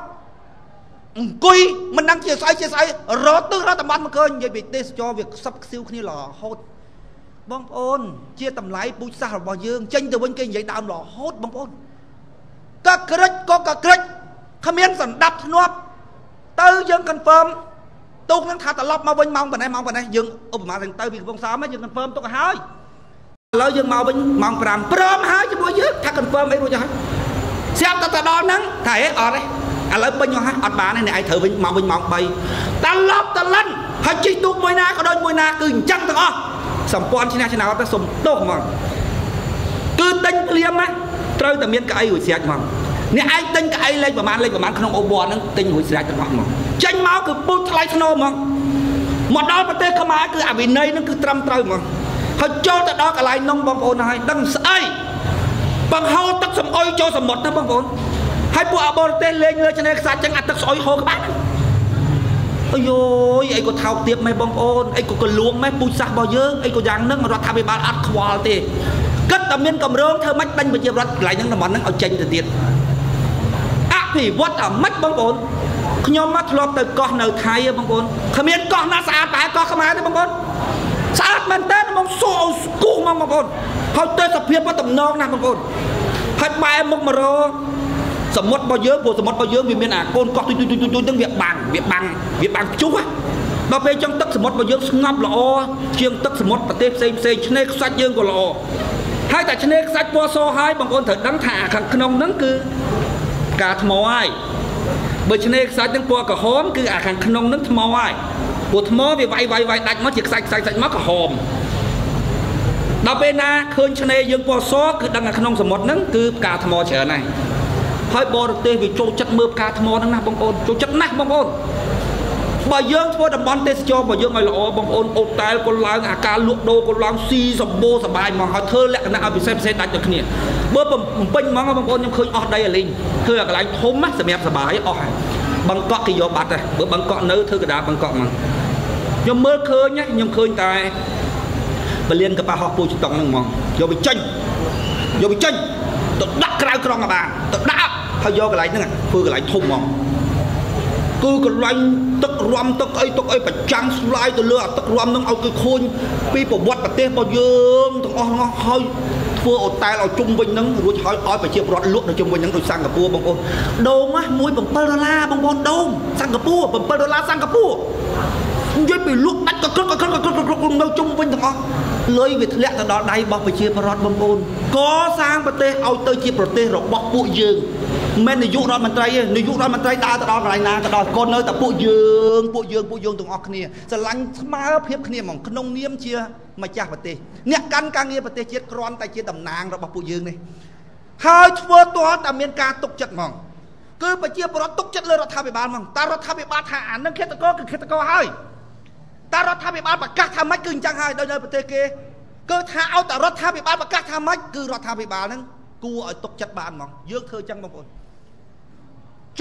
អង្គុយមិនដឹងជាស្អីជាស្អីរត់ទឹករត់តំបន់មកឃើញនិយាយពីទេសចរវាខ្សឹបខ្សៀវគ្នារហូតបងប្អូន ជាតម្លៃពូជសាសន៍របស់យើងចេញទៅវិញគេនិយាយដើមរហូតបងប្អូនក៏ក្រិចក៏ក៏ក្រិចគ្មានសម្ដាប់ធ្នាប់ទៅយើង confirm ទូកនឹងថាត្រឡប់មកវិញម៉ោងប៉ុណ្ណេះម៉ោងប៉ុណ្ណេះយើងឧបមាទៅពីកំពង់សោមយើង confirm ទុកឲ្យហើយ ឥឡូវយើងមកវិញម៉ោង5ព្រមហើយជាមួយយើងថា confirm អីរួចហើយស្រាប់តែទៅដល់ហ្នឹងថាអេអត់ទេឥឡូវពេញមកហើយអត់បានទេអ្នកឯងត្រូវវិញមកវិញម៉ោង3ត្រឡប់តលិនហើយជិះទូកមួយណាក៏ដូចមួយណាគឺអញ្ចឹងទាំងអស់សម្ព័ន្ធឈ្នះឆ្នោតទៅសុំទោសហ្មងគឺដេញភ្លាមណាត្រូវតែមានកៅអីរួចស្រេចហ្មងអ្នកឯងទិញកៅអីលេខប្រហែលលេខប្រហែលក្នុងអូប័រហ្នឹងទិញរួចស្រេចទាំងអស់ហ្មងចេញមកគឺពូជថ្លៃធ្នូហ្មងមកដល់ប្រទេសខ្មែរគឺអវិន័យហ្នឹងគឺត្រឹមត្រូវហ្មង ហើយចូលទៅដល់កន្លែងនោះបងប្អូនហើយដឹងស្អីបង្ហូរទឹកសំអុយចូលសមុទ្រណាបងប្អូនហើយពួកអបរទេសលេងលើឆ្នេរខ្សាច់ចឹងអាទឹកស្អុយហូរក្បាលអាយយអីក៏ថោកទៀតម៉េះបងប្អូនអីក៏កលួងម៉េះពូជសាសរបស់យើងអីក៏យ៉ាងហ្នឹងរដ្ឋាភិបាលអត់ខ្វល់ទេគិតតែមានកម្រងធ្វើម៉េចដេញប្រជារដ្ឋកន្លែងហ្នឹងតំបន់ហ្នឹងឲ្យចេញទៅទៀតអភិវឌ្ឍអាម៉េចបងប្អូនខ្ញុំមកធ្លាប់ទៅកោះនៅថៃបងប្អូនគ្មានកោះណាស្អាតបែបកោះខ្មែរទេបងប្អូន ស្អាតមែនតើមកសួរឲ្យស្គូសមកបងប្អូនហើយទៅសភាពមកតំណងណាបងប្អូនហើយបែរមុខមករសមុទ្ររបស់យើងព្រោះសមុទ្ររបស់យើងវាមានអាកូនកោះទុយទុយទុយទុយហ្នឹងវាបាំងវាបាំងវាបាំងខ្ជុះដល់ពេលចឹងទឹកសមុទ្ររបស់យើងស្ងប់ល្អជាងទឹកសមុទ្រប្រទេសផ្សេងផ្សេងឆ្នេរខ្សាច់យើងក៏ល្អហើយតែឆ្នេរខ្សាច់ពណ៌សហើយបងប្អូនត្រូវដឹងថាខាងក្នុងហ្នឹងគឺផ្កាថ្មហើយបើឆ្នេរខ្សាច់ហ្នឹងពណ៌ក្រហមគឺអាខាងក្នុងហ្នឹងថ្មហើយ ព្រោះថ្មវាវាយវាយវាយដាច់មកជាខ្សាច់ខ្សាច់ខ្សាច់មកក្រហមដល់ពេលណាឃើញឆ្នេរយើងពណ៌សគឺដឹងថាក្នុងសមុទ្រហ្នឹងគឺផ្កាថ្មច្រើនហើយហើយបរទេសវាចូលចិត្តមើលផ្កាថ្មហ្នឹងណាបងប្អូនចូលចិត្តណាស់បងប្អូនបើយើងធ្វើតំបន់ទេសចររបស់យើងឲ្យល្អបងប្អូនអូតែលក៏ឡើងអាការលក់ដូរក៏ឡើងស៊ីសម្បូរសបាយមកហើយធ្វើលក្ខណៈឲ្យពិសេសពិសេសដាច់ដូចគ្នាបើបំពេញហ្មងបងប្អូនខ្ញុំឃើញអស់ដីអាលីងធ្វើឲ្យកន្លែងធំណាសម្រាប់សបាយអស់ហើយ បង្កក់គេយកបាត់ហើយបើបង្កក់នៅធ្វើកដាបង្កក់ហ្មងខ្ញុំមើលឃើញខ្ញុំឃើញតែពលានកប៉ាស់ហោះពូចតុងហ្នឹងហ្មងយកវាចេញយកវាចេញទៅដាក់ក្រៅក្រុងក៏បានទៅដាក់ហើយយកកន្លែងហ្នឹងធ្វើកន្លែងធំហ្មងគឺកន្លែងទឹករំទឹកអីទឹកអីប្រចាំងស្លាយទៅលើអាទឹករំហ្នឹងឲ្យគឺខូនពីប្រវត្តិប្រទេសរបស់យើងទាំងអស់ហ្នឹងហើយ ធ្វើអូតែលឲ្យជុំវិញហ្នឹងរួចហើយឲ្យប្រជាពលរដ្ឋលក់នៅជុំវិញហ្នឹងដូចសិង្ហបុរីបងប្អូនដូងមួយ7ដុល្លារបងប្អូនដូងសិង្ហបុរី7ដុល្លារសិង្ហបុរី និយាយពីលក់ដាច់ក៏ក្រឹកក៏ក្រឹកក៏ក្រឹកក៏ក្រឹកនៅជុំវិញទាំងអស់លុយវាធ្លាក់ទៅដល់ដៃរបស់ប្រជាពលរដ្ឋបងប្អូនកសាងប្រទេសឲ្យទៅជាប្រទេសរបស់ពួកយើងមិននាយករដ្ឋមន្ត្រីទេនាយករដ្ឋមន្ត្រីដើរទៅដល់កន្លែងណាក៏ដល់ក៏នៅតែពួកយើងពួកយើងពួកយើងទាំងអស់គ្នាស្រឡាញ់ស្មើភាពគ្នាហ្មងក្នុងនាមជាម្ចាស់ប្រទេសអ្នកកាន់ការងារប្រទេសជាតិគ្រាន់តែជាតំណាងរបស់ពួកយើងនេះហើយធ្វើទាល់តែមានការទុកចិត្តហ្មងគឺប្រជាពលរដ្ឋទុកចិត្តលើរដ្ឋាភិបាលហ្មងតែរដ្ឋាភិបាលថាអានឹងឃាតករគឺឃាតករហើយ តែរដ្ឋាភិបាលប្រកាសថាម៉េចគឺអញ្ចឹងហើយដោយនៅប្រទេសគេគឺថាឲ្យតែរដ្ឋាភិបាលប្រកាសថាម៉េចគឺរដ្ឋាភិបាលហ្នឹងគួរឲ្យទុកចិត្តបានហ្មងយើងធ្វើអញ្ចឹងបងប្អូន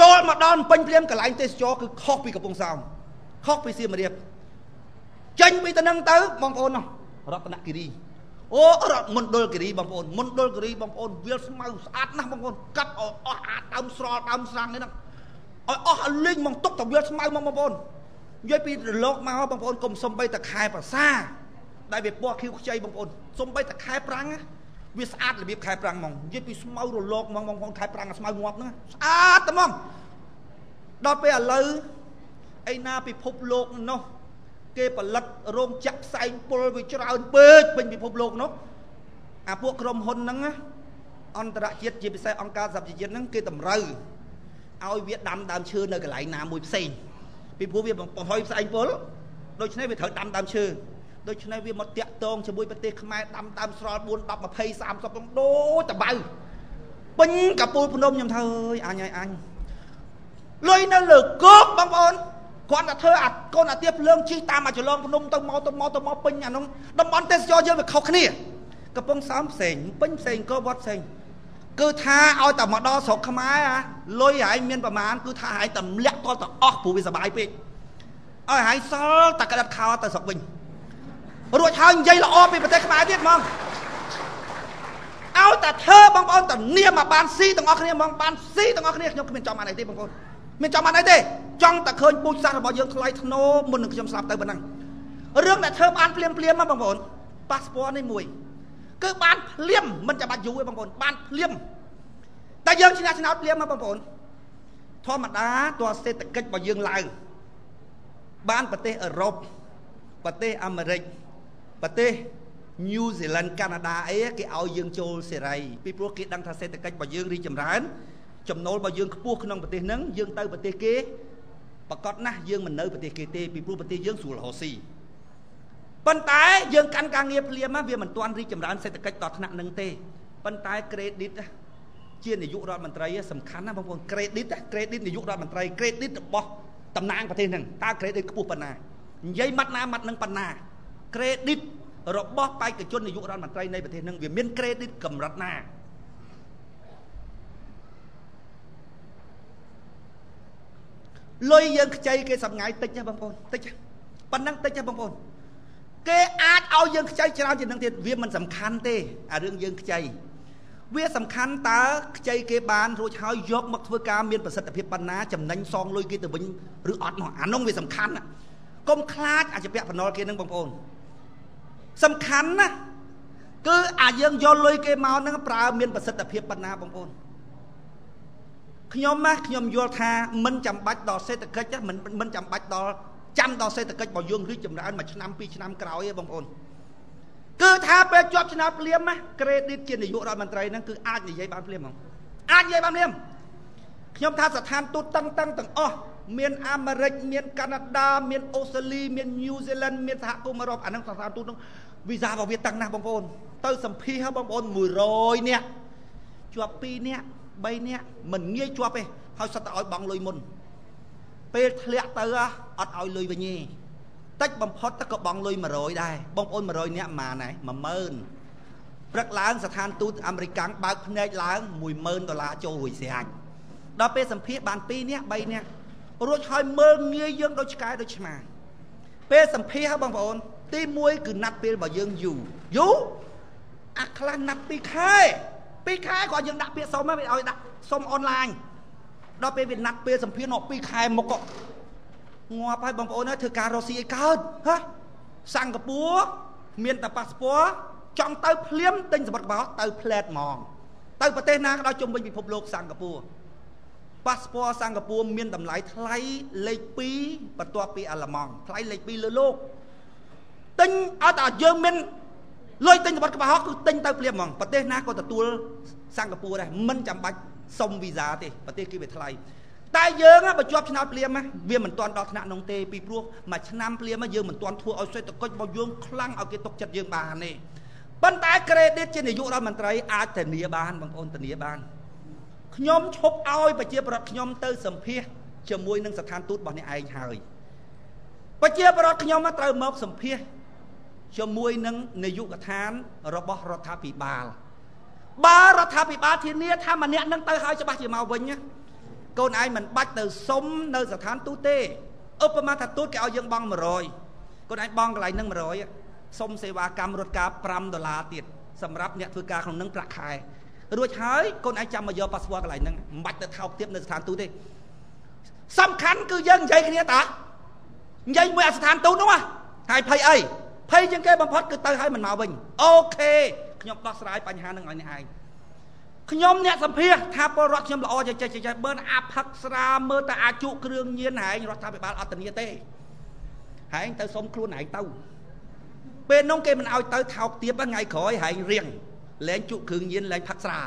ចូលមកដល់ពេញព្រាមកន្លែងទេសចរគឺខុសពីកំពង់សោមខុសពីសៀមរាបចេញពីទៅនឹងទៅបងប្អូននោះរតនគិរីអូរតមណ្ឌលគិរីបងប្អូនមណ្ឌលគិរីបងប្អូនវាលស្មៅស្អាតណាស់បងប្អូនកាត់ឲ្យអស់អាដើមស្រល់ដើមស្រាំងនេះហ្នឹងឲ្យអស់ឲ្យលេងមកទុកតែវាលស្មៅមកបងប្អូន និយាយពីរលកមកបងប្អូនកុំសំបីតែខែប្រាសាដែលវាពណ៌ខៀវខ្ចីបងប្អូនសំបីតែខែប្រាំងវាស្អាតរបៀបខែប្រាំងហ្មងនិយាយពីស្មៅរលកហ្មងបងប្អូនខែប្រាំងស្មៅងាប់ហ្នឹងស្អាតតែហ្មងដល់ពេលឥឡូវឯណាពិភពលោកនោះគេផលិតរោងចក្រផ្សែងពុលវាច្រើនពេកពេញពិភពលោកនោះអាពួកក្រុមហ៊ុនហ្នឹងអន្តរជាតិជាពិសេសអង្គការសហប្រជាជាតិហ្នឹងគេតម្រូវឲ្យវាដាំដើមឈើនៅកន្លែងណាមួយផ្សេង ពីព្រោះវាបង្ហុយផ្សែងពុលដូច្នេះវាត្រូវដាំដើមឈើដូច្នេះវាមកតាក់តងជាមួយប្រទេសខ្មែរដាំដើមស្រល់4 10 20 30ដូចតបៅពេញកពូលភ្នំខ្ញុំថាអើយអញហើយអញលុយនៅលើគោកបងប្អូនគាត់តែធ្វើអាកូនអាទៀបភ្លើងជីតាមអាចឡងភ្នំទៅមកទៅមកទៅមកពេញអានោះតំបន់ទេសចរយើងវាខុសគ្នាកំពង់សោមផ្សេងពេញផ្សេងក៏វត្តផ្សេង គឺថាឲ្យតែមកដល់ស្រុកខ្មែរអាលុយហែងមានប្រមាណគឺថាហែងតម្លាក់តទៅអស់ព្រោះវាសុបាយពេកឲ្យហែងសល់តែក្តាប់ខោទៅស្រុកវិញរួចហើយនិយាយល្អពីប្រទេសខ្មែរទៀតហ្មងឲ្យតែធ្វើបងប្អូនតានាមមកបានស៊ីទាំងអស់គ្នាហ្មងបានស៊ីទាំងអស់គ្នាខ្ញុំគ្មានចំអានអីទេបងប្អូនមានចំអានអីទេចង់តែឃើញពូជសាសន៍របស់យើងថ្លៃថ្នូរមុននឹងខ្ញុំស្លាប់ទៅប៉ុណ្ណឹងរឿងដែលធ្វើបានភ្លាមភ្លាមមកបងប្អូនប៉ាសពតនេះមួយ គឺបានភ្លាមមិនចាំបាច់យូរទេបងប្អូនបានភ្លាមតែយើងឆ្នះឆ្នោតភ្លាមមកបងប្អូនធម្មតាតើសេដ្ឋកិច្ចរបស់យើងឡើងបានប្រទេសអឺរ៉ុបប្រទេសអាមេរិកប្រទេសញូហ្សេឡង់កាណាដាអីគេឲ្យយើងចូលសេរីពីព្រោះគេដឹងថាសេដ្ឋកិច្ចរបស់យើងរីកចម្រើនចំណូលរបស់យើងខ្ពស់ក្នុងប្រទេសហ្នឹងយើងទៅប្រទេសគេប្រកាសណាស់យើងមិននៅប្រទេសគេទេពីព្រោះប្រទេសយើងស្រួលរកស៊ី ប៉ុន្តែយើងកាន់ការងារភ្លាមវាមិនទាន់រីកចម្រើនសេដ្ឋកិច្ចដល់ថ្នាក់នឹងទេប៉ុន្តែ credit ជានាយករដ្ឋមន្ត្រីសំខាន់ណាបងប្អូន credit credit នាយករដ្ឋមន្ត្រី credit របស់តំណាងប្រទេសហ្នឹងតើ credit ខ្ពស់ប៉ុណ្ណានិយាយម៉ាត់ណាម៉ាត់នឹងប៉ុណ្ណា credit របស់បេក្ខជននាយករដ្ឋមន្ត្រីនៃប្រទេសហ្នឹងវាមាន credit កម្រិតណាលុយយើងខ្ចីគេសម្ងាយតិចណាបងប្អូនតិចប៉ុណ្ណឹងតិចណាបងប្អូន គេអាចឲ្យយើងខ្ចីច្រើនជាងនឹងទៀតវាមិនសំខាន់ទេអារឿងយើងខ្ចីវាសំខាន់តើខ្ចីគេបានរួចហើយយកមកធ្វើការមានប្រសិទ្ធភាពប៉ុណ្ណាចំណេញសងលុយគេទៅវិញឬអត់មកអានោះវាសំខាន់ណាកុំខ្លាចអាចពាក់បំណុលគេនឹងបងប្អូនសំខាន់ណាគឺអាយើងយកលុយគេមកនឹងប្រើមានប្រសិទ្ធភាពប៉ុណ្ណាបងប្អូនខ្ញុំណាខ្ញុំយល់ថាមិនចាំបាច់ដល់សេដ្ឋកិច្ចមិនមិនចាំបាច់ដល់ ចាំដល់សេដ្ឋកិច្ចរបស់យើងរីកចម្រើនមួយឆ្នាំពីរឆ្នាំក្រោយទេបងប្អូនគឺថាពេលជាប់ឆ្នាំភ្លាមណាក្រេឌីតជានាយករដ្ឋមន្ត្រីហ្នឹងគឺអាចនិយាយបានភ្លាមហ្មងអាចនិយាយបានភ្លាមខ្ញុំថាស្ថានទូតតឹងតឹងទាំងអស់មានអាមេរិកមានកាណាដាមានអូស្ត្រាលីមានញូហ្សេឡង់មានសហគមន៍អឺរ៉ុបអាហ្នឹងស្ថានទូតហ្នឹងវីសារបស់វាតឹងណាស់បងប្អូនទៅសម្ភាសបងប្អូន100នាក់ជាប់2នាក់3នាក់មិនងាយជាប់ទេហើយសិតតែឲ្យបងលុយមុន ពេលធ្លាក់ទៅអត់ឲ្យលុយវិញទេតិចបំផុតទៅក៏បងលុយ100ដែរបងប្អូន100នាក់ប៉ុន្មានហើយ10000ព្រឹកឡើងស្ថានទូតអាមេរិកបើកភ្នែកឡើង10000ដុល្លារចូលរួចស្រាច់ដល់ពេលសម្ភាសបាន2នាក់3នាក់រួចហើយមើលងាយយើងដូចឆ្កែដូចឆ្មាពេលសម្ភាសបងប្អូន ទី1គឺណាត់ពេលរបស់យើងយូរយូរអាខ្លះណាត់2ខែ2ខែក៏យើងដាក់ពាក្យសុំឲ្យឲ្យដាក់សុំអនឡាញ ដល់ពេលវាណាត់ពេលសម្ភារនោះ2ខែមកក៏ងាប់ហើយបងប្អូនធ្វើការរស់ស៊ីឲ្យកើតហ៎សិង្ហបុរីមានតែប៉ាសពតចង់ទៅភ្លាមទិញសម្បត្តិបោះទៅផ្លែតហ្មង ទៅប្រទេសណាក៏ដោយជុំវិញពិភពលោកសិង្ហបុរីប៉ាសពតសិង្ហបុរីមានតម្លៃថ្លៃលេខ2បន្ទាប់ពីអាល្លឺម៉ង់ថ្លៃលេខ2លើលោកទិញឲ្យតែយើងមានលុយទិញសម្បត្តិក្បោះគឺទិញទៅភ្លាមហ្មងប្រទេសណាក៏ទទួលសិង្ហបុរីដែរមិនចាំបាច់ សុំវីសាទេប្រទេសគេវាថ្លៃតែយើងបើជាប់ឆ្នោតភ្លាមវាមិនទាន់ដល់ថ្នាក់នោះទេពីព្រោះមួយឆ្នាំភ្លាមយើងមិនទាន់ធ្វើឲ្យសេដ្ឋកិច្ចរបស់យើងខ្លាំងឲ្យគេទុកចិត្តយើងបានទេប៉ុន្តែ credit ជានាយករដ្ឋមន្ត្រីអាចធានាបានបងប្អូនធានាបានខ្ញុំឈប់ឲ្យប្រជាប្រដ្ឋខ្ញុំទៅសម្ភាសជាមួយនឹងស្ថានទូតរបស់អ្នកឯងហើយប្រជាប្រដ្ឋខ្ញុំត្រូវមកសម្ភាសជាមួយនឹងនាយកដ្ឋានរបស់រដ្ឋាភិបាល បើរដ្ឋាភិបាលធានាថាម្នាក់នឹងទៅហើយច្បាស់ជាមកវិញកូនឯងមិនបាច់ទៅសុំនៅស្ថានទូតទេឧបមាថាទូតគេឲ្យយើងបង់100កូនឯងបង់កន្លែងនឹង100សុំសេវាកម្មរត់ការ5ដុល្លារទៀតសម្រាប់អ្នកធ្វើការក្នុងនឹងប្រាក់ខែរួចហើយកូនឯងចាំមកយកប៉ាសពតកន្លែងហ្នឹងមិនបាច់ទៅថោកទៀតនៅស្ថានទូតទេសំខាន់គឺយើងនិយាយគ្នាតានិយាយមួយអាស្ថានទូតនោះហើយភ័យអីភ័យជាងគេបំផុតគឺទៅឲ្យមិនមកវិញអូខេ ខ្ញុំដោះស្រាយបញ្ហានឹងឲ្យអ្នកឯងខ្ញុំអ្នកសម្ភាសថាពលរដ្ឋខ្ញុំល្អចេះចេះចេះបើអាផឹកស្រាមើលតែអាចជក់គ្រឿងញៀនហែងរដ្ឋាភិបាលអត់ធានាទេហែងទៅសុំខ្លួនហែងទៅពេលនោះគេមិនឲ្យទៅថោកទៀបថ្ងៃក្រោយហែងរៀងលែងជក់គ្រឿងញៀនលែងផឹកស្រា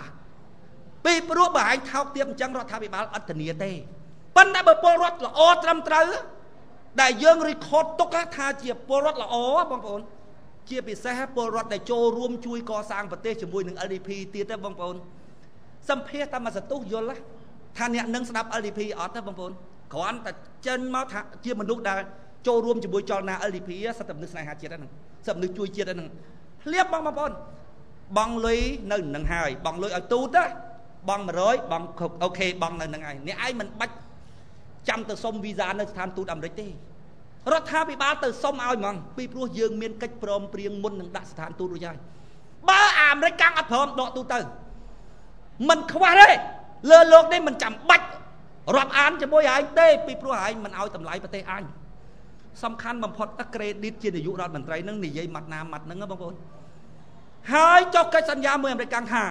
ពីព្រោះបើហែងថោកទៀបអញ្ចឹងរដ្ឋាភិបាលអត់ធានាទេប៉ុន្តែបើពលរដ្ឋល្អត្រឹមត្រូវដែលយើងរីខតទុកថាជាពលរដ្ឋល្អបងប្អូន ជាពិសេសពលរដ្ឋដែលចូលរួមជួយកសាងប្រទេសជាមួយនឹង LDP ទៀតទេបងប្អូនសម្ភារតាមមួយសន្ទុះយល់ថាអ្នកនឹងស្ដាប់ LDP អត់ទេបងប្អូនគ្រាន់តែចិនមកថាជាមនុស្សដែលចូលរួមជាមួយចលនា LDP សិតតែមនុស្សស្នេហាជាតិហ្នឹងសិតមនុស្សជួយជាតិហ្នឹងលៀបបងប្អូនបងលុយនៅនឹងហើយបងលុយឲ្យទូតណាបង100បងអូខេបងនៅនឹងឯងអ្នកឯងមិនបាច់ចាំទៅសុំវីសានៅស្ថានទូតអាមេរិកទេ រដ្ឋាភិបាលទៅសុំឲ្យហ្មងពីព្រោះយើងមានកិច្ចព្រមព្រៀងមុននឹងដាក់ស្ថានទូតរួចហើយបើអាមេរិកកាំងអត់ព្រមដកទូតទៅមិនខ្វះទេលើលោកនេះមិនចាំបាច់រាប់អានជាមួយឯងទេពីព្រោះឯងមិនឲ្យតម្លៃប្រទេសអញសំខាន់បំផុតក្រេឌីតជានាយករដ្ឋមន្ត្រីនឹងនិយាយម៉ាត់ណាម៉ាត់ហ្នឹងបងប្អូនហើយចុះកិច្ចសន្យាមួយអាមេរិកកាំងថា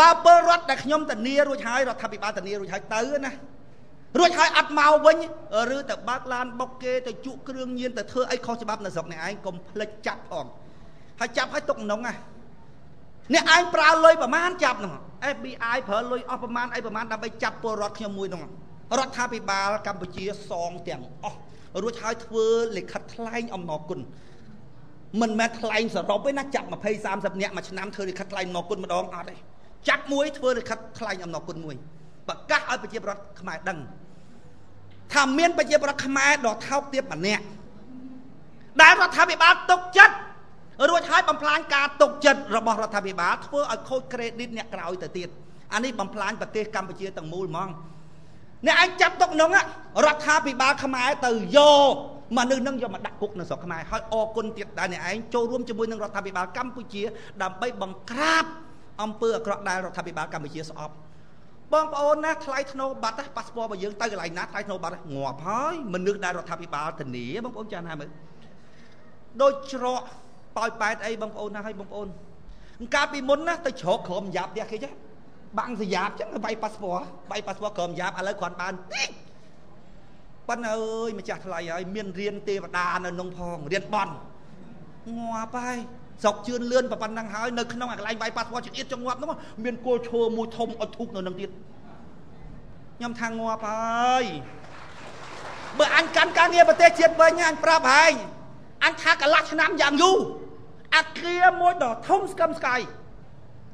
បើពលរដ្ឋដែលខ្ញុំធានារួចហើយរដ្ឋាភិបាលធានារួចហើយទៅណា រួចហើយអត់មកវិញឬទៅបើកឡានបុកគេទៅជក់គ្រឿងញៀនទៅធ្វើអីខុសច្បាប់នៅស្រុកនេះឯងកុំភ្លេចចាប់ផងហើយចាប់ឲ្យទុកក្នុងណាអ្នកឯងប្រើលុយប្រមាណចាប់ហ្នឹង FBI ប្រើលុយអស់ប្រមាណអីប្រមាណដើម្បីចាប់ពលរដ្ឋខ្ញុំមួយហ្នឹងរដ្ឋាភិបាលកម្ពុជាសងទាំងអស់រួចហើយធ្វើលិខិតថ្លែងអំណរគុណមិនមែនថ្លែងសរុបទេណាចាប់20 30នាក់មួយឆ្នាំធ្វើលិខិតថ្លែងអំណរគុណម្ដងអត់ទេចាប់មួយធ្វើលិខិតថ្លែងអំណរគុណមួយ ប្រកាសឲ្យប្រជាពលរដ្ឋខ្មែរដឹងថាមានប្រជាពលរដ្ឋខ្មែរដ៏ថោកទាបម្នាក់ដែលរដ្ឋាភិបាលទុកចិត្តរួចហើយបំផ្លាញការទុកចិត្តរបស់រដ្ឋាភិបាលធ្វើឲ្យខូច credit អ្នកក្រោយទៅទៀតអានេះបំផ្លាញប្រទេសកម្ពុជាទាំងមូលហ្មងអ្នកឯងចាប់ទុកក្នុងរដ្ឋាភិបាលខ្មែរទៅយកមនុស្សនឹងយកមកដាក់គុកនៅស្រុកខ្មែរហើយអរគុណទៀតដែលអ្នកឯងចូលរួមជាមួយនឹងរដ្ឋាភិបាលកម្ពុជាដើម្បីបង្ក្រាបអំពើអាក្រក់ដែលរដ្ឋាភិបាលកម្ពុជាស្អប់ បងប្អូនណាថ្លៃធ្នូបាត់ប៉ាសពតរបស់យើងទៅកន្លែងណាថ្លៃធ្នូបាត់ងាប់ហើយមនុស្សដែលរដ្ឋាភិបាលធានាបងប្អូនចាស់ណាមើលដូចច្រកប៉ោយប៉ែតអីបងប្អូនណាហើយបងប្អូនកាលពីមុនណាទៅជ្រកក្រមយ៉ាប់ផ្ទះគេចាបាំងសយ៉ាប់ចឹងវាយប៉ាសពតវាយប៉ាសពតក្រមយ៉ាប់ឥឡូវគ្រាន់បានតិចប៉ុន្តែអើយម្ចាស់ថ្លៃហើយមានរៀនទេវតានៅក្នុងផងរៀនបន់ងាប់ហើយ ស្រុកជឿនលឿនប៉ុណ្ណឹងហើយនៅក្នុងអាកន្លែងវាយប៉ាសពតចង្អៀតចង្ងាប់ហ្នឹងមានគោលឈើមួយធំអត់ធុកនៅនឹងទៀតខ្ញុំថាងាប់ហើយបើអញកាន់ការងារប្រទេសជាតិវិញអញប្រាប់ហើយអញថាកន្លះឆ្នាំយ៉ាងយូរអាគារមួយដ៏ធំស្កឹមស្កៃ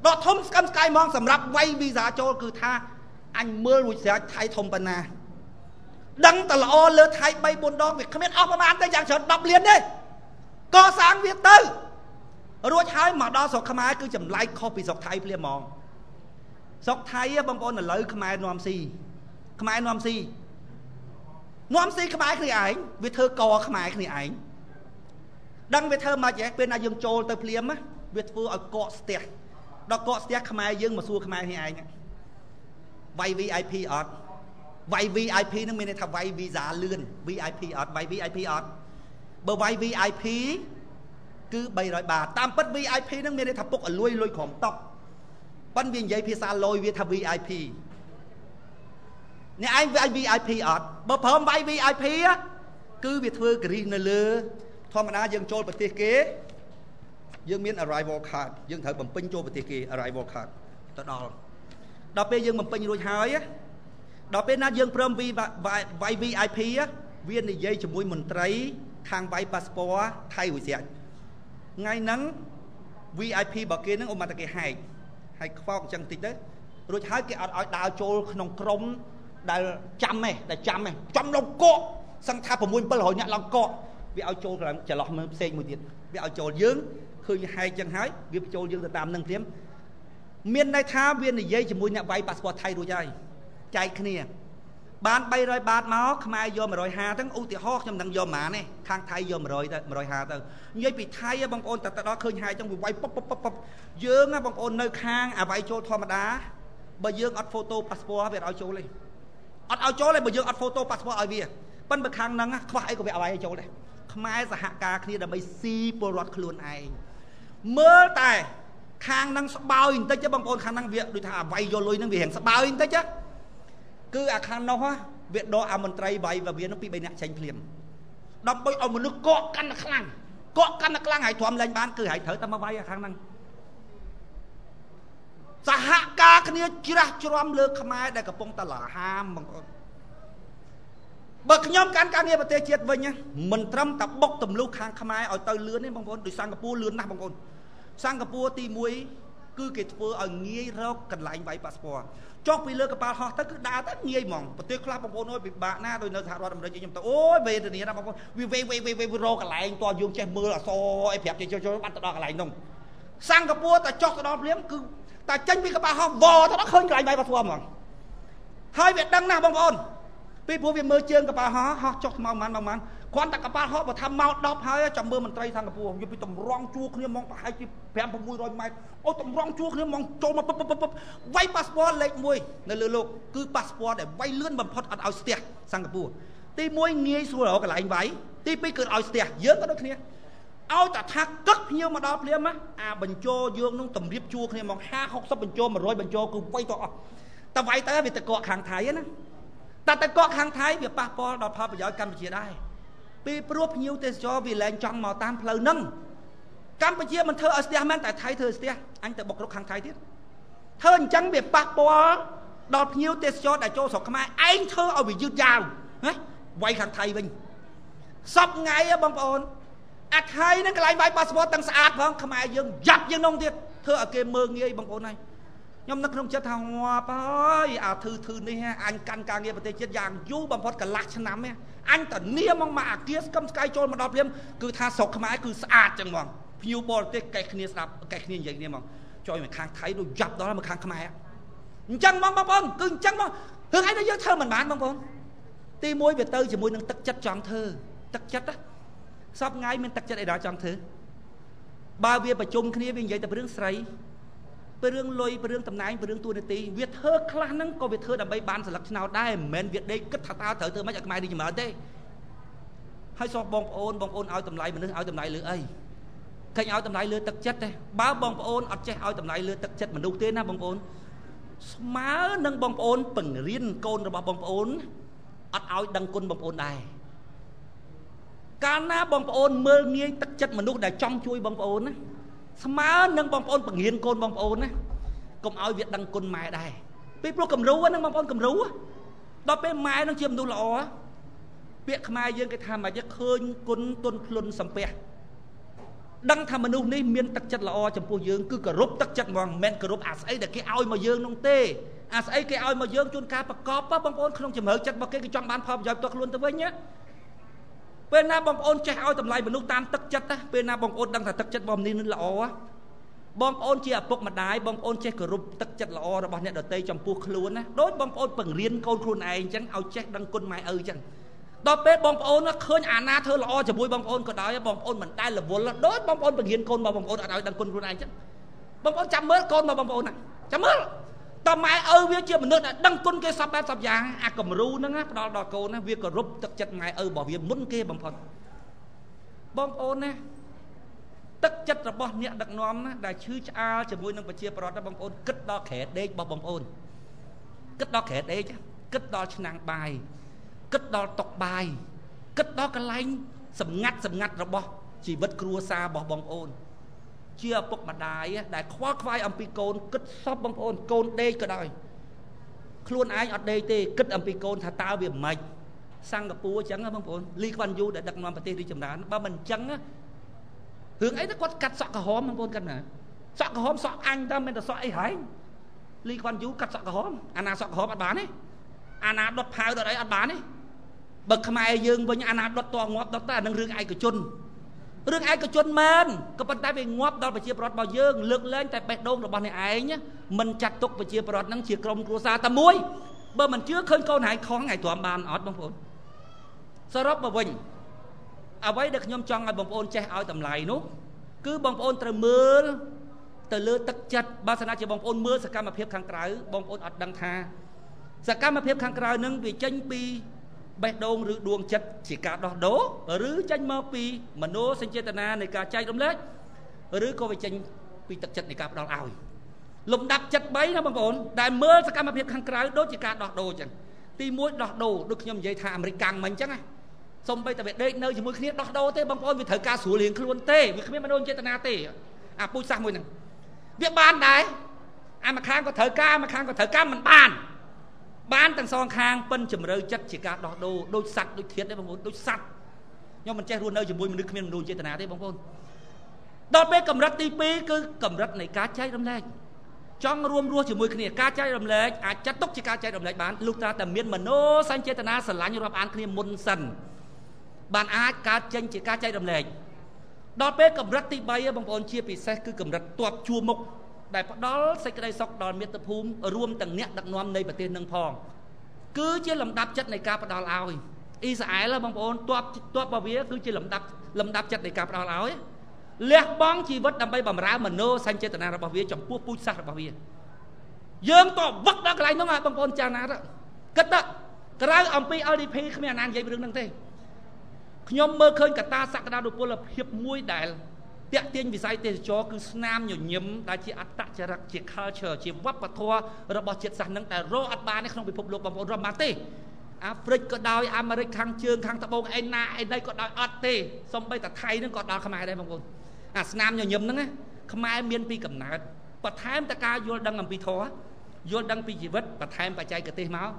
ដ៏ធំស្កឹមស្កៃហ្មងសម្រាប់វាយវីសាចូលគឺថាអញមើលរួចស្រេចថៃធំប៉ុណ្ណាដឹងតែល្អលើថៃ3 4ដងវាគ្មានអស់ប្រហែលទេយ៉ាងច្រើន10លានទេកសាងវាទៅ រួចហើយមកដល់ស្រុកខ្មែរគឺចម្លែកខុសពីស្រុកថៃភ្លាមហ្មងស្រុកថៃបងប្អូនឥឡូវខ្មែរនាំស៊ីខ្មែរនាំស៊ីនាំស៊ីខ្មែរគ្នាឯងវាធ្វើកខ្មែរគ្នាឯងដឹងវាធ្វើមកចេះពេលណាយើងចូលទៅភ្លាមវាធ្វើឲ្យកកស្ទះដល់កកស្ទះខ្មែរយើងមកសួរខ្មែរនេះឯងវាយ VIP អត់វាយ VIP នឹងមានន័យថាវាយ visa លឿន VIP អត់វាយ VIP អត់បើវាយ VIP គឺ300បាតតាមពិត VIP នឹងមានន័យថាពុកអលួយលុយក្រុមតុកប៉ិនវានិយាយភាសាលយវាថា VIP អ្នកឯងវាយ VIP អត់បើព្រមវាយ VIP គឺវាធ្វើករីសនៅលើធម្មតាយើងចូលប្រទេសគេយើងមាន arrival card យើងត្រូវបំពេញចូលប្រទេសគេ arrival card ទៅដល់ដល់ពេលយើងបំពេញរួចហើយដល់ពេលណាយើងព្រមវាយ VIP វានិយាយជាមួយមន្ត្រីខាងវាយប៉ាសពតថៃវិស្រាច ថ្ងៃហ្នឹង VIP របស់គេហ្នឹងអ៊ំតែគេហែកហើយខ្វោកអញ្ចឹងតិចទៅរួចហើយគេអត់ឲ្យដើរចូលក្នុងក្រុមដែលចាំទេដែលចាំទេចាំឡងកកសឹងថា6 700នាក់ឡងកកវាឲ្យចូលកន្លែងចន្លោះមើលផ្សេងមួយទៀតវាឲ្យចូលយើងឃើញហែកចឹងហើយវាបញ្ចូលយើងទៅតាមនឹងព្រាមមានន័យថាវានិយាយជាមួយអ្នកវាយប៉ាសពតថៃរួចហើយចែកគ្នា បាន300បាតមកខ្មែរយក150ទៅឧទាហរណ៍ខ្ញុំនឹងយកប៉ុន្មានទេខាងថៃយក100ទៅ150ទៅនិយាយពីថៃបងប្អូនតែទៅដល់ឃើញហើយចឹងវាវាយពុបពុបពុបយើងបងប្អូននៅខាងអាវាយចូលធម្មតាបើយើងអត់ហ្វូតូប៉ាសពតវាអត់ឲ្យចូលទេអត់ឲ្យចូលទេបើយើងអត់ហ្វូតូប៉ាសពតឲ្យវាប៉ិនបើខាងហ្នឹងខ្វះអីក៏វាឲ្យចូលដែរខ្មែរសហការគ្នាដើម្បីស៊ីពលរដ្ឋខ្លួនឯងមើលតែខាងហ្នឹងស្បើយបន្តិចបងប្អូនខាងហ្នឹងវាដូចថាវាយយកលុយហ្នឹងវារៀងស្បើយបន្តិច គឺអាខាងនោះវាដកអាមន្ត្រីវាយវាវានោះពី3នាក់ចេញភ្លាមដើម្បីឲ្យមនុស្សកកកាន់តែខ្លាំងកកកាន់តែខ្លាំងហើយទ្រាំលែងបានគឺហើយត្រូវតែមកវាយអាខាងហ្នឹងសហការគ្នាជ្រះជ្រាំលើខ្មែរដែលកំពុងតឡាហាមបងប្អូនបើខ្ញុំកាន់ការងារប្រទេសជាតិវិញមិនត្រឹមតែបុកទម្លុះខាងខ្មែរឲ្យទៅលឿនទេបងប្អូនដូចសិង្ហបុរីលឿនណាស់បងប្អូនសិង្ហបុរីទី1គឺគេធ្វើឲ្យងាយរកកន្លែងវាយប៉ាសពត ចុះពីលើកប៉ាល់ហោះទៅគឺដើរទៅងាយហ្មងប្រទេសខ្លះបងប្អូនអើយពិបាកណាស់ដោយនៅសហរដ្ឋអាមេរិកខ្ញុំទៅអូយវេទនាណាបងប្អូនវាវេវេវេវេរកកន្លែងតើយើងចេះមើលអសអីប្រាប់ចេះចូលបាត់ទៅដល់កន្លែងនោះសិង្ហបុរីតែចុះទៅដល់ភ្លាមគឺតែចេញពីកប៉ាល់ហោះវទៅដល់ឃើញកន្លែងវាយប៉ាសពតហ្មងហើយវាដឹងណាស់បងប្អូន ពីព្រោះវាមើលជើងកប៉ាល់ហោះហោះចុះមកម៉ានមកម៉ានគ្រាន់តែកប៉ាល់ហោះបើថាមក10ហើយចាំមើលមន្ត្រីសិង្ហបុរីយកពីតម្រង់ជួរគ្នាមកប្រហែលជា5 600ម៉ែត្រអូតម្រង់ជួរគ្នាមកចូលមកពឹបពឹបពឹបវាយប៉ាសពតលេខ1នៅលើលោកគឺប៉ាសពតដែលវាយលឿនបំផុតអត់ឲ្យស្ទះសិង្ហបុរីទី1ងាយស្រួលរកកន្លែងវាយទី2គឺឲ្យស្ទះយើងក៏ដូចគ្នាឲ្យតែថាកឹកភ្ញៀវមកដល់ភ្លាមអាបញ្ចោយើងនឹងតម្រៀបជួរគ្នាមក50 60បញ្ចោ100បញ្ចោគឺវាយទៅអស់តែវាយទៅវាទៅកកខាងថៃណា តែតែកកខាងថៃវាប៉ះពាល់ដល់ផលប្រយោជន៍កម្ពុជាដែរពីព្រោះភ្ញៀវទេសចរវាលែងចង់មកតាមផ្លូវហ្នឹងកម្ពុជាមិនធ្វើឲ្យស្ទះមែនតែថៃធ្វើស្ទះអញទៅបុករុកខាងថៃទៀតធ្វើអញ្ចឹងវាប៉ះពាល់ដល់ភ្ញៀវទេសចរដែលចូលស្រុកខ្មែរឯងធ្វើឲ្យវាយឺតយ៉ាវណាវាយខាងថៃវិញសពថ្ងៃបងប្អូនអាថៃហ្នឹងកន្លែងវាយប៉ាសពតទាំងស្អាតផងខ្មែរយើងយ៉ាប់យើងនោះទៀតធ្វើឲ្យគេមើងងាយបងប្អូនហើយ ខ្ញុំនឹកក្នុងចិត្តថាងាប់ហើយអាធឺធឺនេះអញកាន់ការងារប្រទេសជាតិយ៉ាងយូរបំផុតកន្លះឆ្នាំហ្នឹងអញតនាមកមកអាគារស្គមស្កាយចូលមកដល់ព្រាមគឺថាស្រុកខ្មែរគឺស្អាតចឹងហ្មងភ្ញៀវបរទេសកេះគ្នាស្ដាប់កេះគ្នានិយាយគ្នាហ្មងចុយមកខាងថៃដូចយ៉ាប់ដល់មកខាងខ្មែរអញ្ចឹងហ្មងបងប្អូនគឺអញ្ចឹងហ្មងរឿងអីដែលយើងធ្វើមិនបានបងប្អូនទី1វាទៅជាមួយនឹងទឹកចិត្តចង់ធ្វើទឹកចិត្តសពថ្ងៃមានទឹកចិត្តអីដល់ចង់ធ្វើបើវាប្រជុំគ្នាវានិយាយតែរឿងស្រី ពីរឿងលុយពីរឿងតំណែងពីរឿងទួនាទីវាធ្វើខ្លះហ្នឹងក៏វាធ្វើដើម្បីបានសិលឹកឆ្នោតដែរមិនមែនវាដេកគិតថាតើត្រូវធ្វើម៉េចឲ្យខ្មែរនេះចម្រើនទេហើយសោះបងប្អូនបងប្អូនឲ្យតម្លៃមនុស្សឲ្យតម្លៃលើអីឃើញឲ្យតម្លៃលើទឹកចិត្តទេបើបងប្អូនអត់ចេះឲ្យតម្លៃលើទឹកចិត្តមនុស្សទេណាបងប្អូនស្មើនឹងបងប្អូនពង្រៀនកូនរបស់បងប្អូនអត់ឲ្យដឹងគុណបងប្អូនដែរកាលណាបងប្អូនមើលងាយទឹកចិត្តមនុស្សដែលចង់ជួយបងប្អូនណា ស្មើនឹងបងប្អូនបង្រៀនកូនបងប្អូនណាកុំឲ្យវាដឹងគុណម៉ែដែរពីព្រោះគំរូហ្នឹងបងប្អូនគំរូដល់ពេលម៉ែនឹងជាមនុស្សល្អពាក្យខ្មែរយើងគេថាមកយកឃើញគុណទុនភ្លុនសំពះដឹងថាមនុស្សនេះមានទឹកចិត្តល្អចំពោះយើងគឺគោរពទឹកចិត្តហ្មងមិនមែនគោរពអាស្អីដែលគេឲ្យមកយើងនោះទេអាស្អីគេឲ្យមកយើងជួនកាលប្រកបបងប្អូនក្នុងជំរឿចិត្តរបស់គេគេចង់បានផលប្រយោជន៍ផ្ទាល់ខ្លួនទៅវិញណា ពេលណាបងប្អូនចេះឲ្យតម្លៃមនុស្សតាមទឹកចិត្តណាពេលណាបងប្អូនដឹងថាទឹកចិត្តរបស់មនុស្សនេះល្អបងប្អូនជាឪពុកម្ដាយបងប្អូនចេះគោរពទឹកចិត្តល្អរបស់អ្នកដទៃចំពោះខ្លួនណាដូចបងប្អូនបង្រៀនកូនខ្លួនឯងអញ្ចឹងឲ្យចេះដឹងគុណម៉ែឪអញ្ចឹងដល់ពេលបងប្អូនឃើញអាណាធ្វើល្អជាមួយបងប្អូនក៏ដោយបងប្អូនមិនដែលរវល់ដូចបងប្អូនបង្រៀនកូនរបស់បងប្អូនអត់ឲ្យដឹងគុណខ្លួនឯងអញ្ចឹងបងប្អូនចាំមើលកូនរបស់បងប្អូនណាចាំមើល តម៉ែឪវាជាមនុស្សដែលដឹងគុណគេសពបែបសពយ៉ាងអាគំរូហ្នឹងផ្ដល់ដល់កូនណាវាគោរពទឹកចិត្តម៉ែឪរបស់វាមុនគេបំផុតបងប្អូនណាទឹកចិត្តរបស់អ្នកដឹកនាំណាដែលឈឺឆ្អាលជាមួយនឹងប្រជាប្រដ្ឋណាបងប្អូនគិតដល់ក្រែដេករបស់បងប្អូនគិតដល់ក្រែដេកគិតដល់ឆ្នាំងបាយគិតដល់តុកបាយគិតដល់កន្លែងសម្ងាត់សម្ងាត់របស់ជីវិតគ្រួសាររបស់បងប្អូន ជាឪពុកម្ដាយដែលខ្វល់ខ្វាយអំពីកូនគិតសពបងប្អូនកូនដេកក៏ដោយខ្លួនឯងអត់ដេកទេគិតអំពីកូនថាតើវាមិនសិង្ហបុរីអញ្ចឹងបងប្អូនលីខ្វាន់យូដែលដឹកនាំប្រទេសរីចម្រើនបើមិនអញ្ចឹងរឿងអីទៅគាត់កាត់សក់ក្រហមបងប្អូនគាត់ណាសក់ក្រហមសក់អញតើមិនតែសក់អីហែងលីខ្វាន់យូកាត់សក់ក្រហមអាណាសក់ក្រហមអត់បានទេអាណាដុតផាវដុតអីអត់បានទេបើខ្មែរយើងវិញអាណាដុតតងាប់ដុតតែអានឹងរឿងឯកជន រឿងឯកជនមែនក៏ប៉ុន្តែវាងាប់ដល់ប្រជាប្រដ្ឋរបស់យើងលើកលែងតែបេះដូងរបស់អ្នកឯងមិនចាត់ទុកប្រជាប្រដ្ឋហ្នឹងជាក្រុមគ្រួសារតែមួយបើមិនជឿឃើញកូនហែងខំថ្ងៃទ្រាំបានអត់បងប្អូនសរុបមកវិញអ្វីដែលខ្ញុំចង់ឲ្យបងប្អូនចេះឲ្យតម្លៃនោះគឺបងប្អូនត្រូវមើលទៅលើទឹកចិត្តបើសិនជាបងប្អូនមើលសកម្មភាពខាងក្រៅបងប្អូនអត់ដឹងថាសកម្មភាពខាងក្រៅនឹងវាចេញពី បេះដូងឬដួងចិត្តជាការដោះដូរឬចេញមកពីមโนសញ្ចេតនានៃការចែករំលែកឬក៏វាចេញពីទឹកចិត្តនៃការផ្ដល់ឲ្យលំដាប់ចិត្ត3ណាបងប្អូនដែលមើលសកម្មភាពខាងក្រៅដូចជាការដោះដូរអញ្ចឹងទី1ដោះដូរដូចខ្ញុំនិយាយថាអាមេរិកកាំងមិនអញ្ចឹងណាសំបីតែវាដេកនៅជាមួយគ្នាដោះដូរទេបងប្អូនវាត្រូវការស្រួលរៀងខ្លួនទេវាគ្មានមនោចេតនាទេអាពូជសាសមួយហ្នឹងវាបានដែរអាមួយខាងក៏ត្រូវការមួយខាងក៏ត្រូវការមិនបាន បានទាំងសងខាងប៉ិនជំរឿចិត្តជាការដោះដូរដូចសัตว์ដូចធាតទេបងប្អូនដូចសัตว์ខ្ញុំមិនចេះរស់នៅជាមួយមនុស្សគ្មានមនុស្សចេតនាទេបងប្អូនដល់ពេលកម្រិតទី2គឺកម្រិតនៃការចែករំលែកចង់រួមរស់ជាមួយគ្នាការចែករំលែកអាចចាត់ទុកជាការចែករំលែកបានលុះត្រាតែមានមโนសញ្ចេតនាស្រឡាញ់រាប់អានគ្នាមុនសិនបានអាចកើតចេញជាការចែករំលែកដល់ពេលកម្រិតទី3បងប្អូនជាពិសេសគឺកម្រិតតបជួមុខ ដែលផ្ដល់សេចក្តីសុខដល់មាតុភូមិរួមទាំងអ្នកដឹកនាំនៃប្រទេសនឹងផងគឺជាលំដាប់ចិត្តនៃការផ្ដល់ឲ្យអ៊ីស្រាអែលបងប្អូនតបតបរបស់វាគឺជាលំដាប់លំដាប់ចិត្តនៃការផ្ដល់ឲ្យលះបង់ជីវិតដើម្បីបម្រើមโนសញ្ចេតនារបស់វាចំពោះពូជសាសន៍របស់វាយើងតវឹកដល់កន្លែងនោះបងប្អូនចាណាគិតទៅក្រៅអំពី LDP គ្មានអាណានិយាយរឿងហ្នឹងទេខ្ញុំមើលឃើញកត្តាសក្តានុពលភាពមួយដែល តាក់ទាញវិស័យទេសចរគឺស្នាមញញឹមដែលជាអត្តចរិតជា culture ជាវប្បធម៌របស់ជាតិសាសន៍នឹងដែលរកអត់បានក្នុងពិភពលោកបងប្អូនរកបានទេអាហ្វ្រិកក៏ដោយអាមេរិកខាងជើងខាងត្បូងឯណាឯណីក៏ដោយអត់ទេសំបីតែថៃនឹងក៏ដល់ខ្មែរដែរបងប្អូនអាស្នាមញញឹមហ្នឹងខ្មែរមានពីកំណើតបន្ថែមតការយល់ដឹងអំពីធម៌យល់ដឹងពីជីវិតបន្ថែមបច្ចេកទេសមក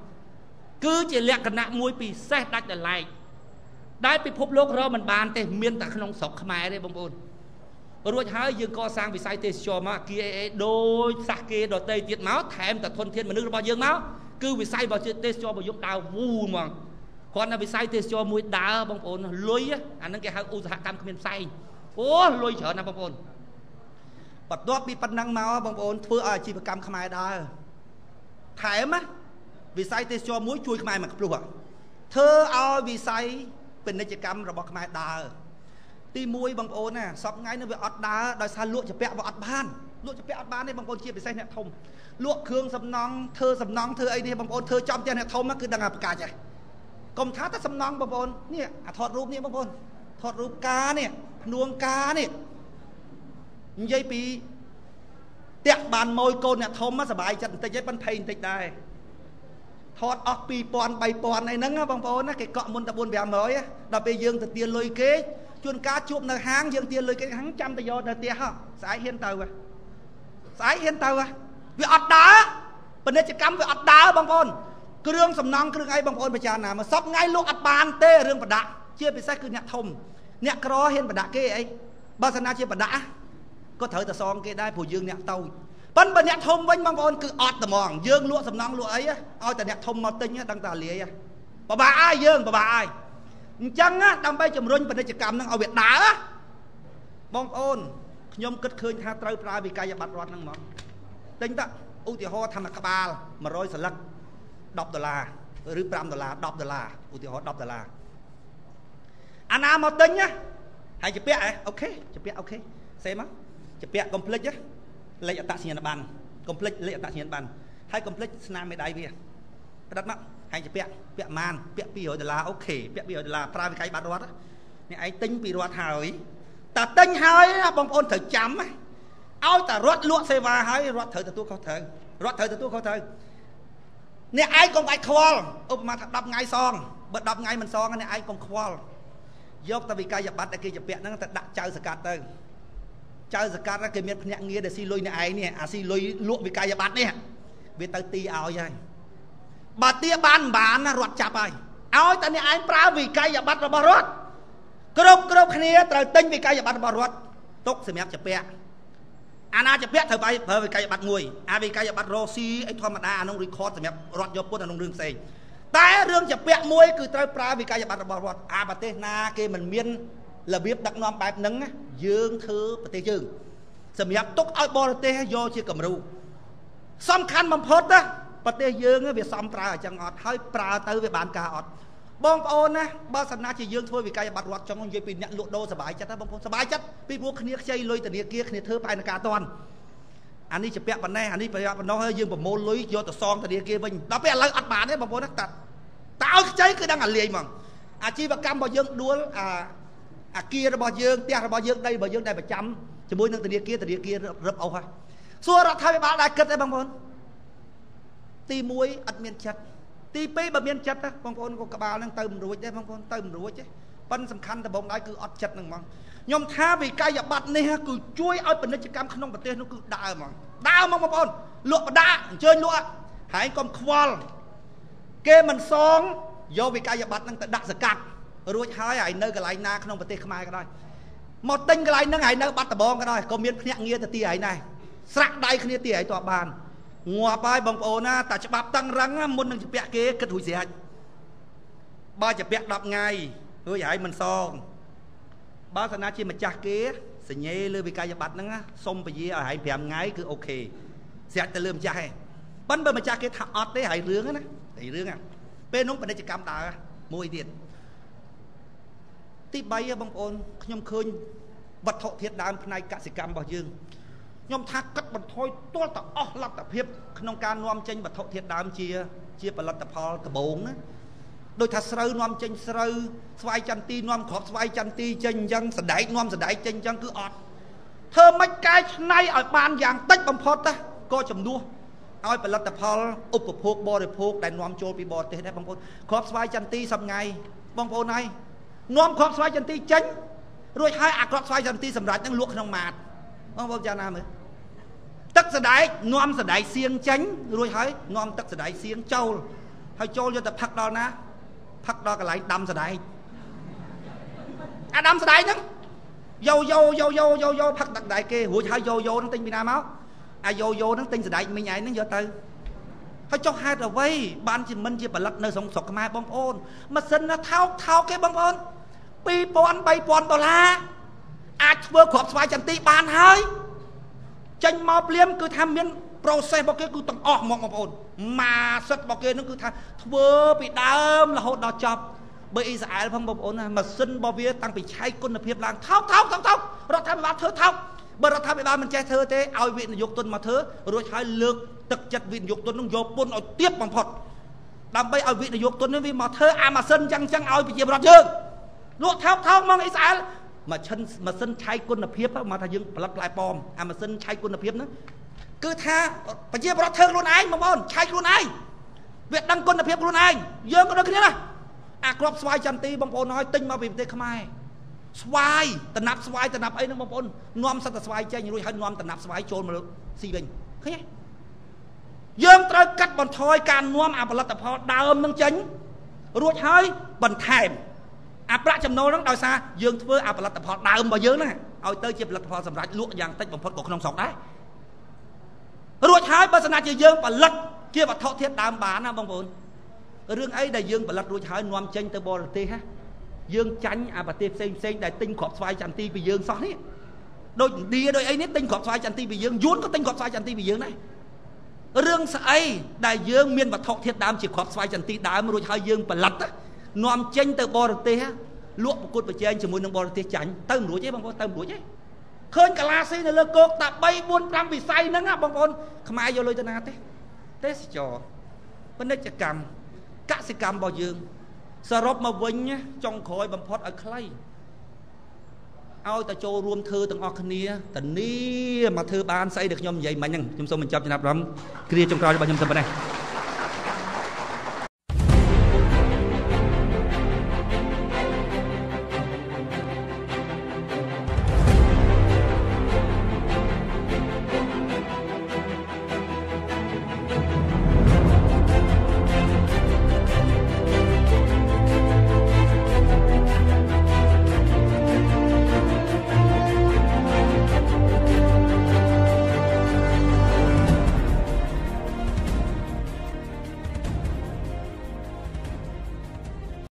គឺជាលក្ខណៈមួយពិសេសដាច់ដライដែលពិភពលោករកមិនបានទេមានតែក្នុងស្រុកខ្មែរទេបងប្អូន រួចហើយយើងកសាងវិស័យទេសចរមក KAA ដូចសាសគេដតីទៀតមកថែមតែធនធានមនុស្សរបស់យើងមកគឺវិស័យរបស់ទេសចររបស់យើងដើរវូហ្មងគ្រាន់តែវិស័យទេសចរមួយដើរបងប្អូនលុយអាហ្នឹងគេហៅឧស្សាហកម្មគ្មានផ្សែងអូលុយច្រើនណាស់បងប្អូនបន្ទាប់ពីប៉ុណ្ណឹងមកបងប្អូនធ្វើឲ្យអាជីវកម្មខ្មែរដើរថែមវិស័យទេសចរមួយជួយខ្មែរមកខ្ពស់ធ្វើឲ្យវិស័យពាណិជ្ជកម្មរបស់ខ្មែរដើរ ទី1បងប្អូនណាសពថ្ងៃនេះវាអត់ដើរដោយសារលក់ចាពាក់វាអត់បានលក់ចាពាក់អត់បានទេបងប្អូនជាពិសេសអ្នកធំលក់គ្រឿងសំណង់ធ្វើសំណង់ធ្វើអីនេះបងប្អូនធ្វើចំផ្ទះអ្នកធំគឺដឹងអាប្រកាច់ហើយកុំថាតែសំណង់បងប្អូននេះអាថតរូបនេះបងប្អូនថតរូបការនេះភ្នួងការនេះនិយាយពីតាក់បានម៉ួយកូនអ្នកធំសบายចិត្តបន្តិចឯងប៉ុនភ័យបន្តិចដែរថតអស់2000 3000អីហ្នឹងបងប្អូនណាគេកក់មុនតែ4 500ដល់ពេលយើងទៅទាលុយគេ ជួនកាលជួបនៅហាងយើងទាលុយគេហាងចាំទៅយកទៅផ្ទះហ៎ស្អែកហ៊ានទៅស្អែកហ៊ានទៅវាអត់ដើរពាណិជ្ជកម្មវាអត់ដើរបងប្អូនគ្រឿងសំណង់គ្រឿងអីបងប្អូនពិចារណាមកសពថ្ងៃលោកអត់បានទេរឿងប្រដាក់ជាពិសេសគឺអ្នកធំអ្នកក្រហ៊ានប្រដាក់គេអីបើសិនណាជាប្រដាក់ក៏ត្រូវតែសងគេដែរព្រោះយើងអ្នកតូចប៉ុន្តែអ្នកធំវិញបងប្អូនគឺអត់ត្មងយើងលក់សំណង់លក់អីឲ្យតែអ្នកធំមកទិញដឹងតែលាយបបាអាយយើងបបាអាយ អញ្ចឹងដើម្បីជំរុញពាណិជ្ជកម្មហ្នឹងឲ្យវាដើរបងប្អូនខ្ញុំគិតឃើញថាត្រូវប្រើវិក័យប័ត្ររដ្ឋហ្នឹងមកទិញតឧទាហរណ៍ថាមួយក្បាល100សន្លឹក10ដុល្លារឬ5ដុល្លារ10ដុល្លារឧទាហរណ៍10ដុល្លារអាណាមកទិញណាហើយជាពាក់អូខេជាពាក់អូខេសេមកជាពាក់កុំភ្លេចលេខអត្តសញ្ញាណប័ណ្ណកុំភ្លេចលេខអត្តសញ្ញាណប័ណ្ណហើយកុំភ្លេចស្នាមមេដៃវាផ្ដិតមក ហើយជាពាក់ពាក់ម៉ានពាក់200ដុល្លារអូខេពាក់200ដុល្លារប្រើវិក័យបាត់រដ្ឋនេះឯងទិញពីរដ្ឋហើយតែទិញហើយបងប្អូនត្រូវចាំឲ្យតែរដ្ឋលក់សេវាហើយរដ្ឋត្រូវទទួលខុសត្រូវរដ្ឋត្រូវទទួលខុសត្រូវអ្នកឯងកុំបាច់ខ្វល់ឧបមាថា10ថ្ងៃសងបើ10ថ្ងៃមិនសងអ្នកឯងកុំខ្វល់យកតែវិក័យប័ត្រដែលគេជាពាក់ហ្នឹងទៅដាក់ចៅសកាត់ទៅចៅសកាត់គេមានភ្នាក់ងារដែលស៊ីលុយអ្នកឯងនេះអាស៊ីលុយលក់វិក័យប័ត្រនេះវាទៅទីឲ្យហើយ បើទាបានមិនបានណារត់ចាប់ហើយឲ្យតែអ្នកឯងប្រើវិក័យប័ត្ររបស់រដ្ឋគ្រប់គ្រប់គ្នាត្រូវទិញវិក័យប័ត្ររបស់រដ្ឋទុកសម្រាប់ជាពាក់អាណាជាពាក់ត្រូវបាយប្រើវិក័យប័ត្រមួយអាវិក័យប័ត្ររ៉ូស៊ីអីធម្មតាអានោះ record សម្រាប់រត់យកពុតអានោះរឿងផ្សេងតែរឿងជាពាក់មួយគឺត្រូវប្រើវិក័យប័ត្ររបស់រដ្ឋអាប្រទេសណាគេមិនមានរបៀបដឹកនាំបែបហ្នឹងយើងធ្វើប្រទេសយើងសម្រាប់ទុកឲ្យបរទេសយកជាគំរូសំខាន់បំផុតណា ប្រទេសយើងវាសំប្រើអញ្ចឹងអត់ហើយប្រើទៅវាបានការអត់បងប្អូនណាបើសិនណាជាយើងធ្វើវិក័យប័ត្ររដ្ឋចង់និយាយពីអ្នកលក់ដូរសบายចិត្តណាបងប្អូនសบายចិត្តពីព្រោះគ្នាខ្ចីលុយធនាគារគ្នាធ្វើផែនការតន់អានេះជាពាក់ប៉ុណ្ណេះអានេះប្រយ័ត្នប៉ុណ្ណោះហើយយើងប្រមូលលុយយកទៅសងធនាគារវិញដល់ពេលឥឡូវអត់បានទេបងប្អូនណាតាតើឲ្យខ្ចីគឺដឹងអាលាយហ្មងអាជីវកម្មរបស់យើងដួលអាអាគាររបស់យើងផ្ទះរបស់យើងដីរបស់យើងដែលប្រចាំជាមួយនឹងធនាគារធនាគាររឹបអស់ហើយសួររដ្ឋាភិបាលដែរគិតទេបងប្អូន ទី1អត់មានចិត្តទី2បើមានចិត្តបងប្អូនក៏ក្បាលនឹងទៅមិនរួចដែរបងប្អូនទៅមិនរួចទេប៉ុន្តែសំខាន់ដំបូងឡើយគឺអត់ចិត្តនឹងហ្មងខ្ញុំថាវិក័យប័ត្រនេះគឺជួយឲ្យពាណិជ្ជកម្មក្នុងប្រទេសនោះគឺដើរហ្មងដើរហ្មងបងប្អូនលក់បដាអញ្ជើញលក់ហើយកុំខ្វល់គេមិនសងយកវិក័យប័ត្រហ្នឹងទៅដាក់សកាត់រួចហើយហើយនៅកន្លែងណាក្នុងប្រទេសខ្មែរក៏ដោយមកទិញកន្លែងហ្នឹងហើយនៅបាត់ដំបងក៏ដោយក៏មានភ្នាក់ងារទៅទីហើយដែរស្រាក់ដៃគ្នាទីហើយតបបាន ងាប់ហើយបងប្អូនណាតែច្បាប់តឹងរឹងមុននឹងជពាក់គេគិតរួចស្រេចបើជពាក់10ថ្ងៃរួចហើយមិនសងបើសាសនាជាម្ចាស់គេសញ្ញេលើវិក័យប័ត្រហ្នឹងសុំពជាឲ្យហើយ5ថ្ងៃគឺអូខេស្រាច់ទៅលើម្ចាស់ឯងប៉ុន្តែបើម្ចាស់គេថាអត់ទេហើយរឿងណាហើយរឿងហ្នឹងពេលនោះពាណិជ្ជកម្មដើរមួយទៀតទី3បងប្អូនខ្ញុំឃើញវត្ថុធាតុដើមផ្នែកកសិកម្មរបស់យើង ខ្ញុំថាកាត់បន្ថយទាល់តែអស់លទ្ធភាពក្នុងការនាំចេញវត្ថុធាតុដើមជា ជាផលិតផលដំបូងណាដូចថាស្រូវនាំចេញស្រូវស្វាយចន្ទីនាំគ្រាប់ស្វាយចន្ទីចេញអញ្ចឹងសណ្ដែកនាំសណ្ដែកចេញអញ្ចឹងគឺអត់ធ្វើមិនកែច្នៃឲ្យបានយ៉ាងតិចបំផុតណាក៏ចំនួនឲ្យផលិតផលឧបភោគបរិភោគដែលនាំចូលពីបរទេសដែរបងប្អូនគ្រាប់ស្វាយចន្ទីសប្ងៃបងប្អូនហើយនាំគ្រាប់ស្វាយចន្ទីចេញរួចហើយអាគ្រាប់ស្វាយចន្ទីសម្រាប់នឹងលក់ក្នុងម៉ាតបងប្អូនចាំណាមើល ទឹកសដែកនាំសដែកសៀងចេញរួចហើយនាំទឹកសដែកសៀងចូលហើយចូលយកទៅផឹកដល់ណាផឹកដល់កន្លែងដាំសដែកអាដាំសដែកហ្នឹងយោយោយោយោយោយោផឹកទឹកសដែកគេរួចហើយយោយោហ្នឹងទិញពីណាមកអាយោយោហ្នឹងទិញសដែកមិញឯងហ្នឹងយកទៅហើយចុះហេតុអ្វីបានជាមិនជាផលិតនៅក្នុងស្រុកខ្មែរបងប្អូនម៉ាស៊ីនណាថោកថោកគេបងប្អូន2000 3000ដុល្លារអាចធ្វើគ្រាប់ស្វាយចន្ទីបានហើយ ចេញមកភ្លាមគឺថាមាន process របស់គេគឺទាំងអស់ហ្មងបងប្អូនម៉ាសិតរបស់គេនឹងគឺថាធ្វើពីដើមរហូតដល់ចប់បើអ៊ីស្រាអែលផងបងប្អូនណាម៉ាស៊ីនរបស់វាតាំងពីឆែកគុណភាពឡើងថោកថោកថោកថោករដ្ឋាភិបាលធ្វើថោកបើរដ្ឋាភិបាលមិនចេះធ្វើទេឲ្យវិនិយោគទុនមកធ្វើរួចហើយលើកទឹកចិត្តវិនិយោគទុននឹងយកពន្ធឲ្យទៀបបំផុតដើម្បីឲ្យវិនិយោគទុននេះវាមកធ្វើអាម៉ាស៊ីនចឹងចឹងឲ្យប្រជាពលរដ្ឋយើងលក់ថោកថោកមកអ៊ីស្រាអែល មកឈិនម៉ាស៊ីនឆៃគុណភាពមកថាយើងផលិតផ្លែប៉ោមអាម៉ាស៊ីនឆៃគុណភាពហ្នឹងគឺថាប្រជាពលរដ្ឋធ្វើខ្លួនឯងបងប្អូនឆៃខ្លួនឯងវាដឹងគុណភាពខ្លួនឯងយើងក៏ដូចគ្នាណាអាក្របស្វាយចន្ទីបងប្អូនហើយទិញមកពីប្រទេសខ្មែរស្វាយតំណាប់ស្វាយតំណាប់អីហ្នឹងបងប្អូននាំសិតតែស្វាយចេញរួចហើយនាំតំណាប់ស្វាយចូលមកស៊ីវិញឃើញទេយើងត្រូវកាត់បន្ថយការនាំអាផលិតផលដើមនឹងចេញរួចហើយបន្ថែម អាប្រាក់ចំណូលហ្នឹងដោយសារយើងធ្វើអាផលិតផលដើមរបស់យើងហ្នឹងឲ្យទៅជាផលិតផលសម្រាប់លក់យ៉ាងតិចបំផុតក៏ក្នុងស្រុកដែររួចហើយបើសិនជាយើងផលិតជាវត្ថុធាតុដើមបានណាបងប្អូនរឿងអីដែលយើងផលិតរួចហើយនាំចេញទៅបរទេសណាយើងចាញ់អាប្រទេសផ្សេងផ្សេងដែលទិញគ្រាប់ស្វាយចន្ទីពីយើងសោះនេះដូចឥណ្ឌាដូចអីនេះទិញគ្រាប់ស្វាយចន្ទីពីយើងយួនក៏ទិញគ្រាប់ស្វាយចន្ទីពីយើងដែររឿងស្អីដែលយើងមានវត្ថុធាតុដើមជាគ្រាប់ស្វាយចន្ទីដើមរួចហើយយើងផលិត នាំចេញទៅបរទេសលក់ប្រកួតប្រជែងជាមួយនឹងបរទេសចាញ់ទៅមិនរួចទេបងប្អូនទៅមិនរួចទេឃើញកាឡាស៊ីនៅលើគោកតែ3 4 5វិស័យហ្នឹងបងប្អូនខ្មែរយកលុយទៅណាទេទេសចរពាណិជ្ជកម្មកសិកម្មរបស់យើង សរុបមកវិញចុងក្រោយបំផុតឲ្យខ្លីឲ្យតែចូលរួមធ្វើទាំងអស់គ្នាតានីមកធ្វើបានស្អីដែលខ្ញុំនិយាយមិញហ្នឹងខ្ញុំសូមបញ្ចប់ចំណាប់អារម្មណ៍គ្រាចុងក្រោយរបស់ខ្ញុំទៅប៉ុណ្ណេះ